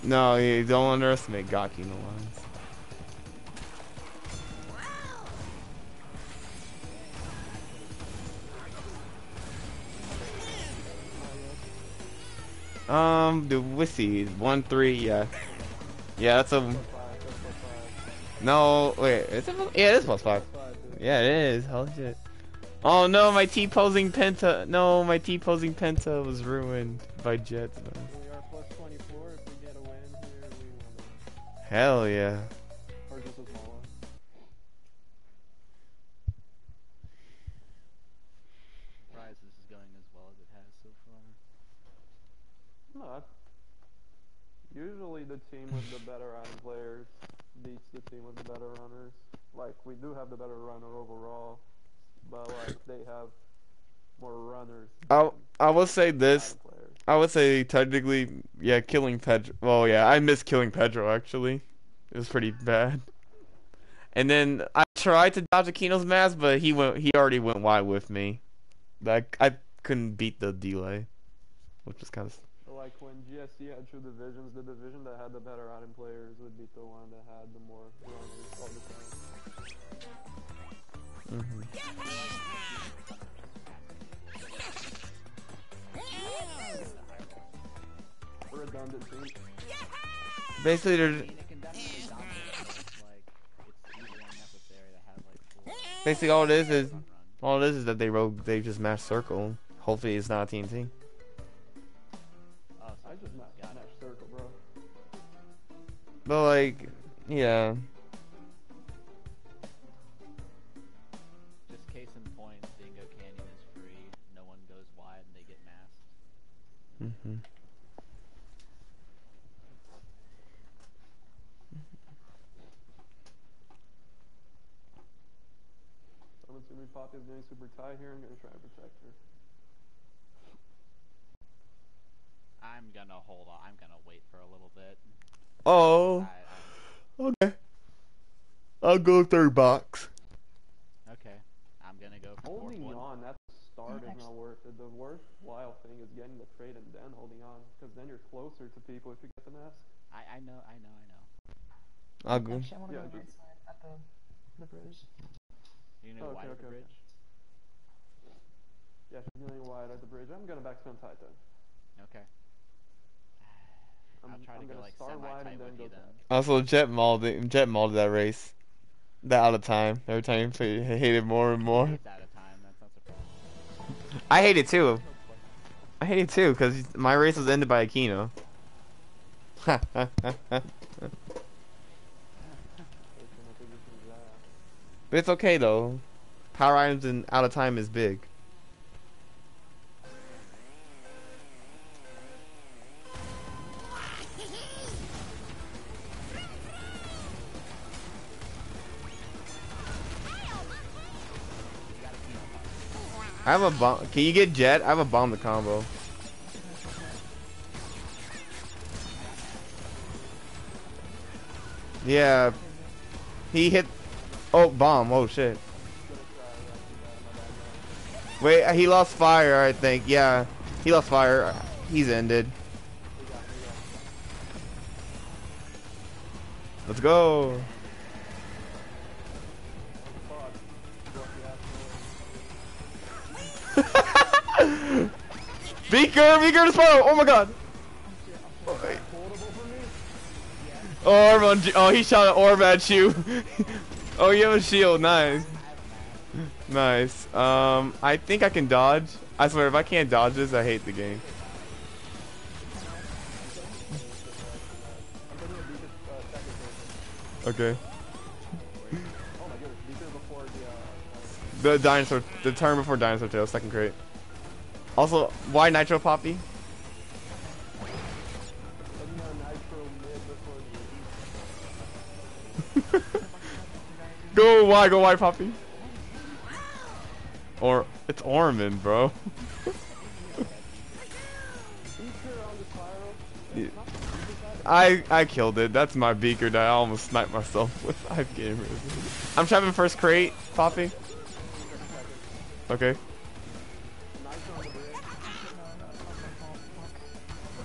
No, you don't underestimate Gakino lines. Um, the Wissy, one three, yeah, yeah. That's a no. Wait, is it? Yeah, it is plus five. Yeah, it is. Holy shit. Oh no, my T posing penta. No, my T posing penta was ruined by Jets. Far. yeah. Usually the team with the better item players beats the team with the better runners. Like, we do have the better runner overall, but like, they have more runners I I will say this. Item players. I would say technically, yeah, killing Pedro. Well, yeah, I missed killing Pedro actually. It was pretty bad. And then I tried to dodge Akeno's mask, but he went. He already went wide with me. Like I couldn't beat the delay, which was kind of. Like, when GSC had two divisions, the division that had the better item players would beat the one that had the more runners all the time. hmm Redundant like full basically all it is is all it is is that they rogue. They just mash circle. Hopefully, it's not TNT. Oh, I just match, got it. match circle, bro. But like, yeah. Just case in point, Dingo Canyon is free. No one goes wide, and they get masked. hmm I'm assuming Poppii doing super tie here. I'm gonna try and protect her. I'm gonna hold on. I'm gonna wait for a little bit. Oh. I, I, Okay. I'll go third box. Okay. I'm gonna go for fourth Holding on, that's the start is not worth it. The worthwhile thing is getting the trade and then holding on, because then you're closer to people if you get the nest. I, I know, I know, I know. I'll go. Actually, I want to Yeah, go right side at the the bridge. You know oh, Okay, why okay, the okay. Yeah, she's going wide at the bridge. I'm gonna backspin tight then. Okay. I'm, I'll try to I'm go like start wide semi-tight and then with go you tight. then. Also, Jet mauled it. Jet mauled that race. That out of time. Every time you play, I hate more and more. It's out of time. That's not surprising. (laughs) I hate it too. I hate it too because my race was ended by Akeno. Based on the position he's at. But it's okay though. Power items and out of time is big. I have a bomb. Can you get Jet? I have a bomb the combo. Yeah. He hit. Oh, bomb. Oh, shit. Wait, he lost fire, I think. Yeah. He lost fire. He's ended. Let's go. (laughs) Beaker, Beaker to Sparrow. Oh my god. Oh. Orb on, oh, he shot an orb at you. (laughs) oh, you have a shield. Nice. Nice. Um, I think I can dodge. I swear, if I can't dodge this, I hate the game. Okay. The dinosaur, the turn before dinosaur tail, second crate. Also, why Nitro Poppii? Go why, go why, Poppii. Or it's Ormin, bro. (laughs) I I killed it. That's my beaker that I almost sniped myself (laughs) with five gamers. I'm trapping first crate, Poppii. Okay.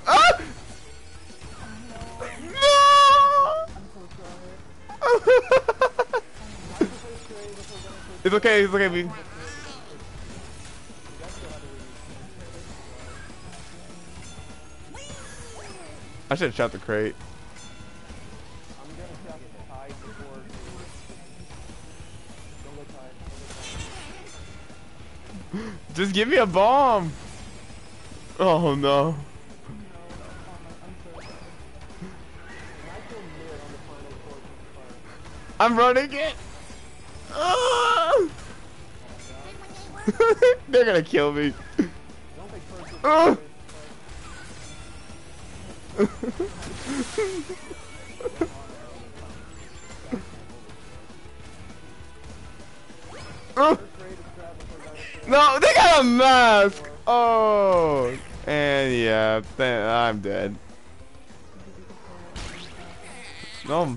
Ah! (laughs) No! It's okay. It's okay. We... I should have shot the crate. (laughs) Just give me a bomb. Oh no. I'm running it. (laughs) They're gonna kill me. (laughs) No, they got a mask. Oh, and yeah, I'm dead. No,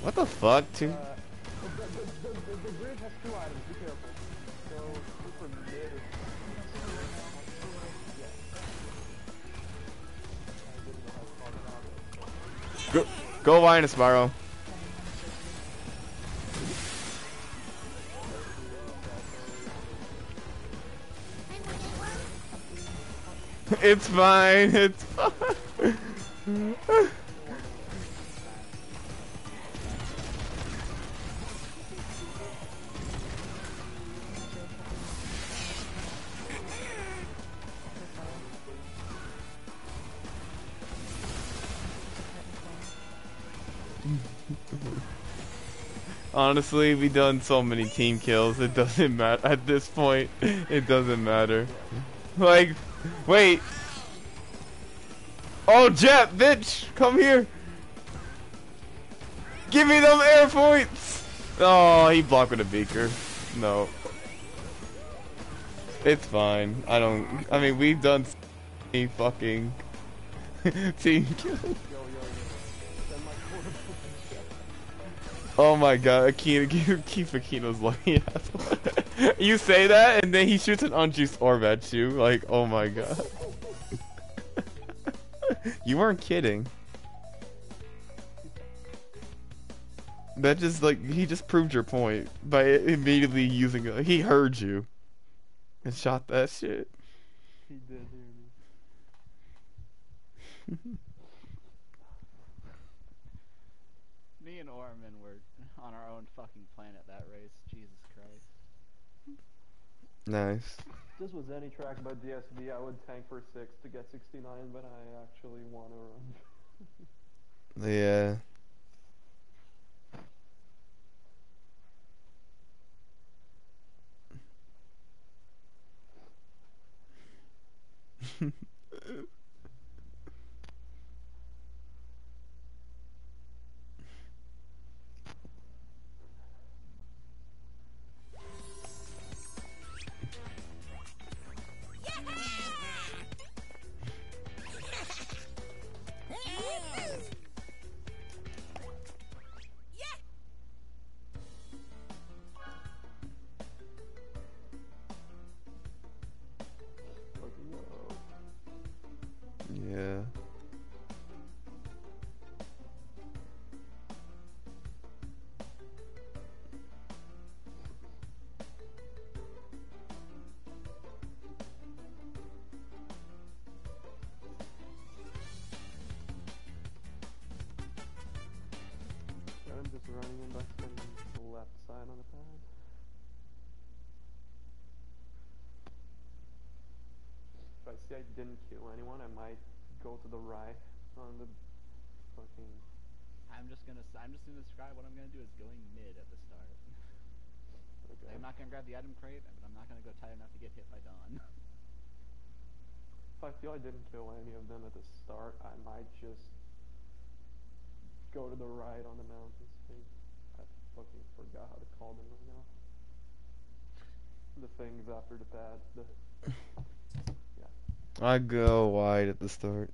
what the fuck, too? Go, wide, Aspiro. (laughs) It's fine. It's fine. (laughs) Honestly, we done so many team kills. It doesn't matter at this point. It doesn't matter. Like, wait. Oh, Jet, bitch, come here. Give me them air points. Oh, he blocked with a beaker. No. It's fine. I don't. I mean, we've done fucking (laughs) team kills. Oh my god, Akeno, (laughs) keep, Akeno's lucky ass. you say that, and then he shoots an unjuiced orb at you. Like, oh my god. (laughs) you weren't kidding. That just, like, he just proved your point by immediately using a, He heard you. And shot that shit. He did hear. Me (laughs) and Ormin were on our own fucking planet that race. Jesus Christ. Nice. If this was any track by DSV, I would tank for 6 to get 69, but I actually want to run. Yeah. (laughs) Yeah. I'm just running in from the left side on the pad. If I see I didn't kill anyone, I might go to the right on the fucking. I'm just gonna. I'm just gonna describe what I'm gonna do is going mid at the start. Okay. Like, I'm not gonna grab the item crate, but I'm not gonna go tight enough to get hit by Dawn. (laughs) If I feel I didn't kill any of them at the start, I might just go to the right on the mountains thing. I fucking forgot how to call them right now. The things after the pad. The (laughs) I go wide at the start.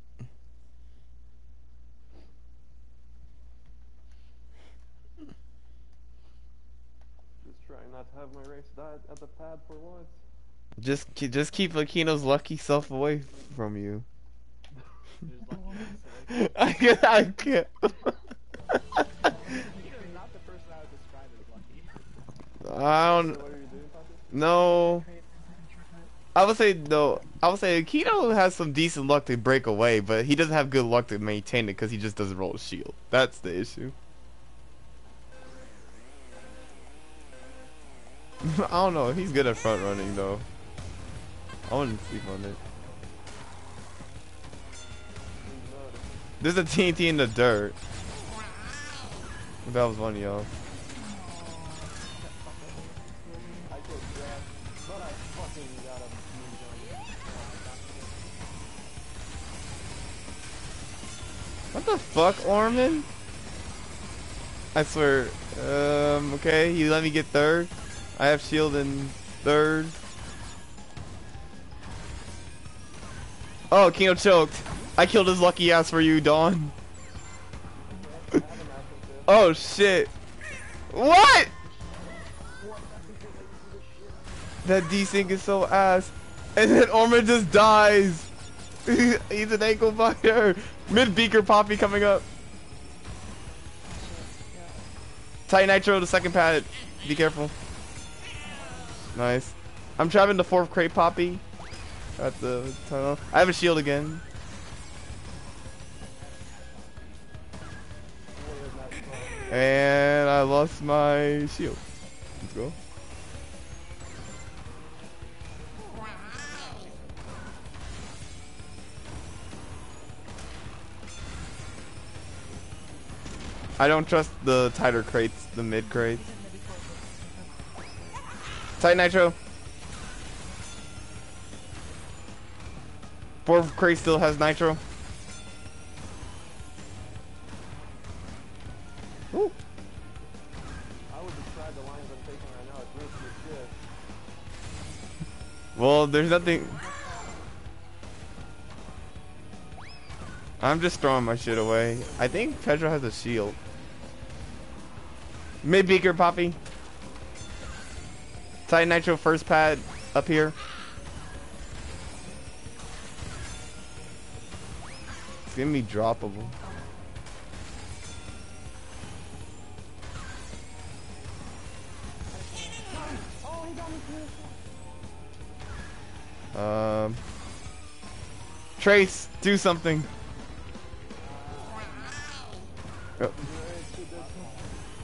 just trying not to have my race die at the pad for once. Just, just keep Akeno's lucky self away from you. (laughs) I can't. I can't. He is not the person I would describe as lucky. I So don't. what are you doing, Patrick? No. I would say no. I would say Akeno has some decent luck to break away, but he doesn't have good luck to maintain it because he just doesn't roll a shield. That's the issue. (laughs) I don't know. He's good at front running though. I wouldn't sleep on it. There's a TNT in the dirt. That was one of y'all. What the fuck, Ormin? I swear. Um, okay, you let me get third. I have shield in third. Oh, Kino choked. I killed his lucky ass for you, Dawn. (laughs) Oh shit. What? That desync is so ass. And then Ormin just dies. (laughs) He's an ankle biter. Mid beaker Poppii coming up. Tight nitro, the second pad. Be careful. Nice. I'm trapping the fourth crate Poppii. At the tunnel. I have a shield again. And I lost my shield. Let's go. I don't trust the tighter crates, the mid crates. Tight Nitro. Fourth crate still has Nitro. Ooh. I would describe the lines I'm taking right now as risky. Well, there's nothing. I'm just throwing my shit away. I think Pedro has a shield. Mid beaker, Poppii. Tight Nitro first pad up here. It's gonna be droppable. Um, Trace, do something. Oh.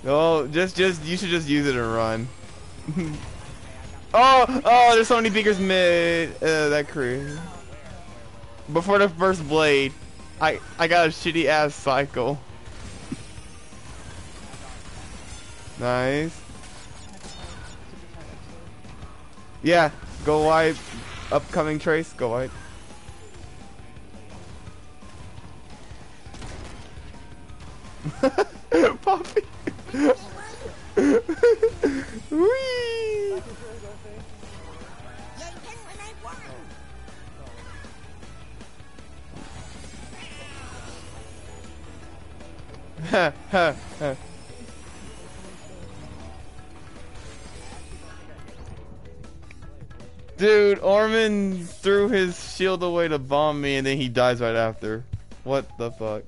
Oh, just, just, you should just use it and run. (laughs) oh, oh, there's so many beakers mid. Uh, that crew. Before the first blade, I, I got a shitty ass cycle. nice. Yeah, go wide. Upcoming trace, go wide. (laughs) Poppii. (laughs) Dude, Ormin threw his shield away to bomb me and then he dies right after. What the fuck?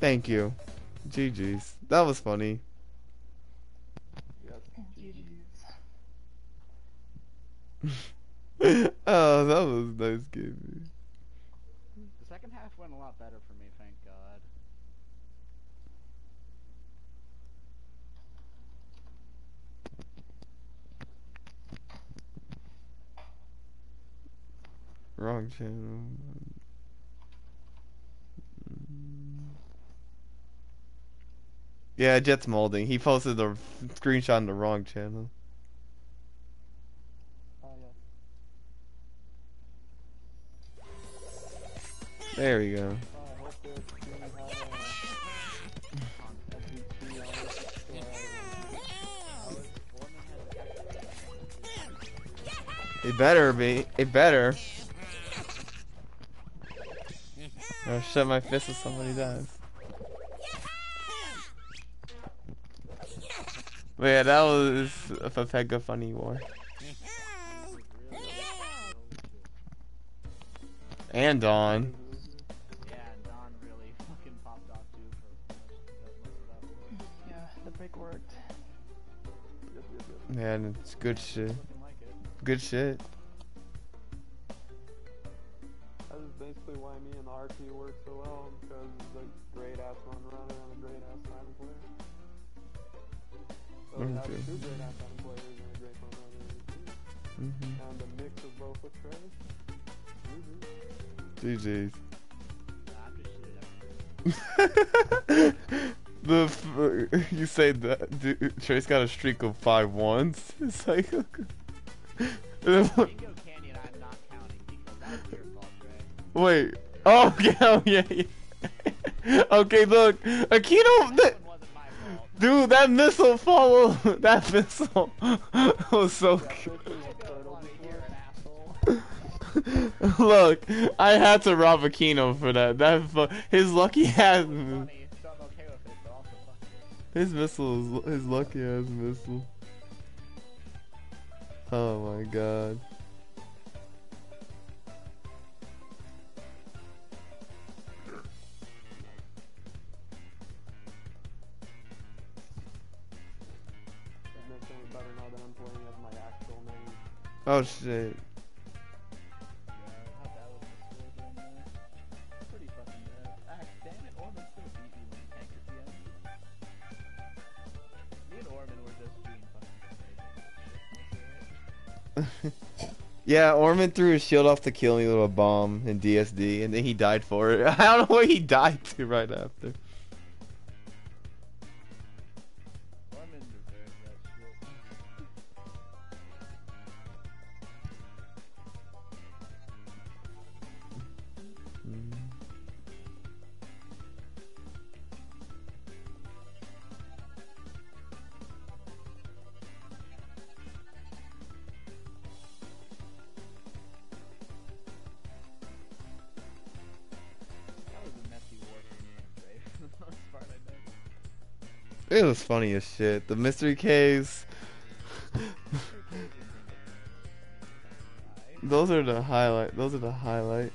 Thank you. GG's. That was funny. (laughs) Oh, that was nice game. The second half went a lot better for me, thank God. Wrong channel. Yeah, Jet's molding. He posted the screenshot on the wrong channel. There we go. It better be. It better. I'll shut my fist if somebody dies. But yeah, that was a Pepega funny war. And Dawn. Yeah, and Dawn really fucking popped off too for most, most of that. Yeah, the break worked. Man, it's good shit. Like it. Good shit. That is basically why me and the RP work so team. hmm And a mix of both with Trey. GG's. Nah, I'm just shooting everything. the f- (laughs) you say that dude, Trace got a streak of five ones. (laughs) It's like (laughs) Dingo Canyon, I'm not counting because that's your fault, Trey. wait. Oh yeah, oh, yeah, yeah. okay, look, Akeno, dude, that missile follow. (laughs) That missile (laughs) was so cute. Fisher was turtle Funny, before. you're an asshole. (laughs) Look, I had to rob Akeno for that. That his lucky ass, so okay with it, but also fuck it. his missile, is, his lucky ass missile. Oh my god. Fucking crazy. (laughs) Yeah, Ormin threw his shield off to kill me with a bomb in DSD, and then he died for it. (laughs) I don't know what he died to right after. Was funny as shit. The mystery caves. Those are the highlight. Those are the highlight.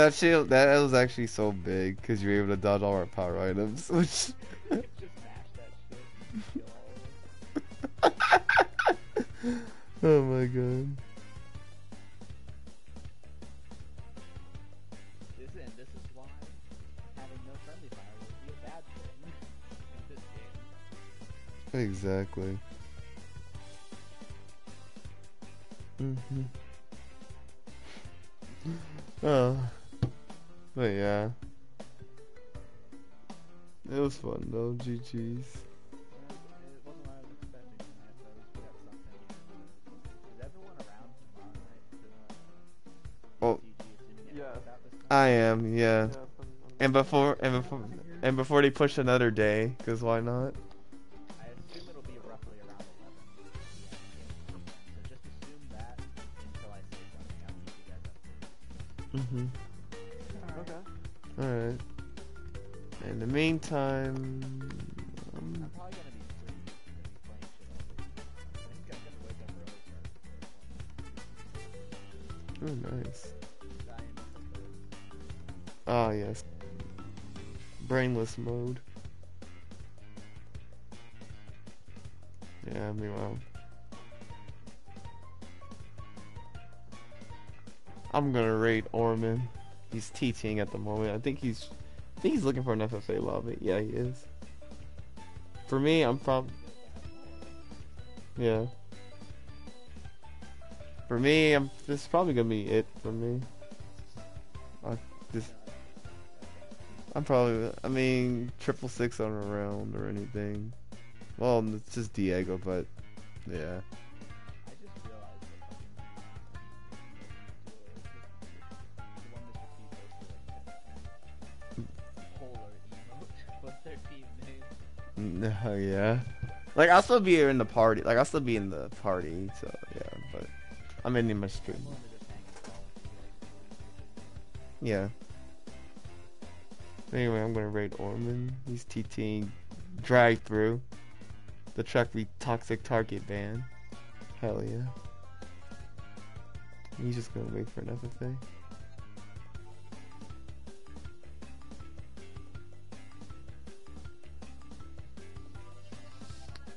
That shield, that was actually so big because you were able to dodge all our power items, (laughs) which. Time? I am, yeah. Yeah, I'm- I'm- And before and before and before they push another day, cause why not? I assume it'll be roughly around 11 So just assume that until I say something. I'll keep you guys updated. Mm-hmm. Okay. Alright. In the meantime, oh nice. Ah yes. Brainless mode. Yeah, meanwhile. I'm gonna rate Ormin. He's teaching at the moment. I think he's I think he's looking for an FFA lobby. Yeah, he is. For me, I'm prob Yeah. For me, I'm this is probably gonna be it for me. I just I'm probably I mean triple six on a round or anything. Well, it's just Diego, but yeah. I just realized that fucking the one that the polar emote was their team name. No, yeah. Like I'll still be in the party. Like I'll still be in the party. So yeah, I'm ending my stream. Yeah. Anyway, I'm gonna raid Ormin. He's TTing drag through the truck re toxic target ban. Hell yeah. He's just gonna wait for an FFA.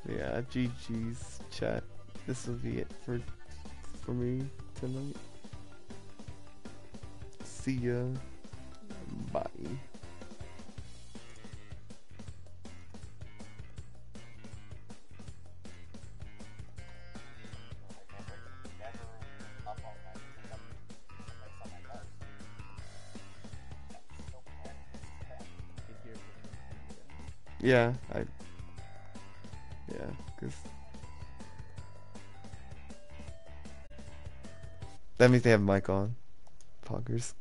Yeah, GG's chat. This will be it for for me tonight. See ya. Bye. Yeah, I. that means they have mic on. Poggers.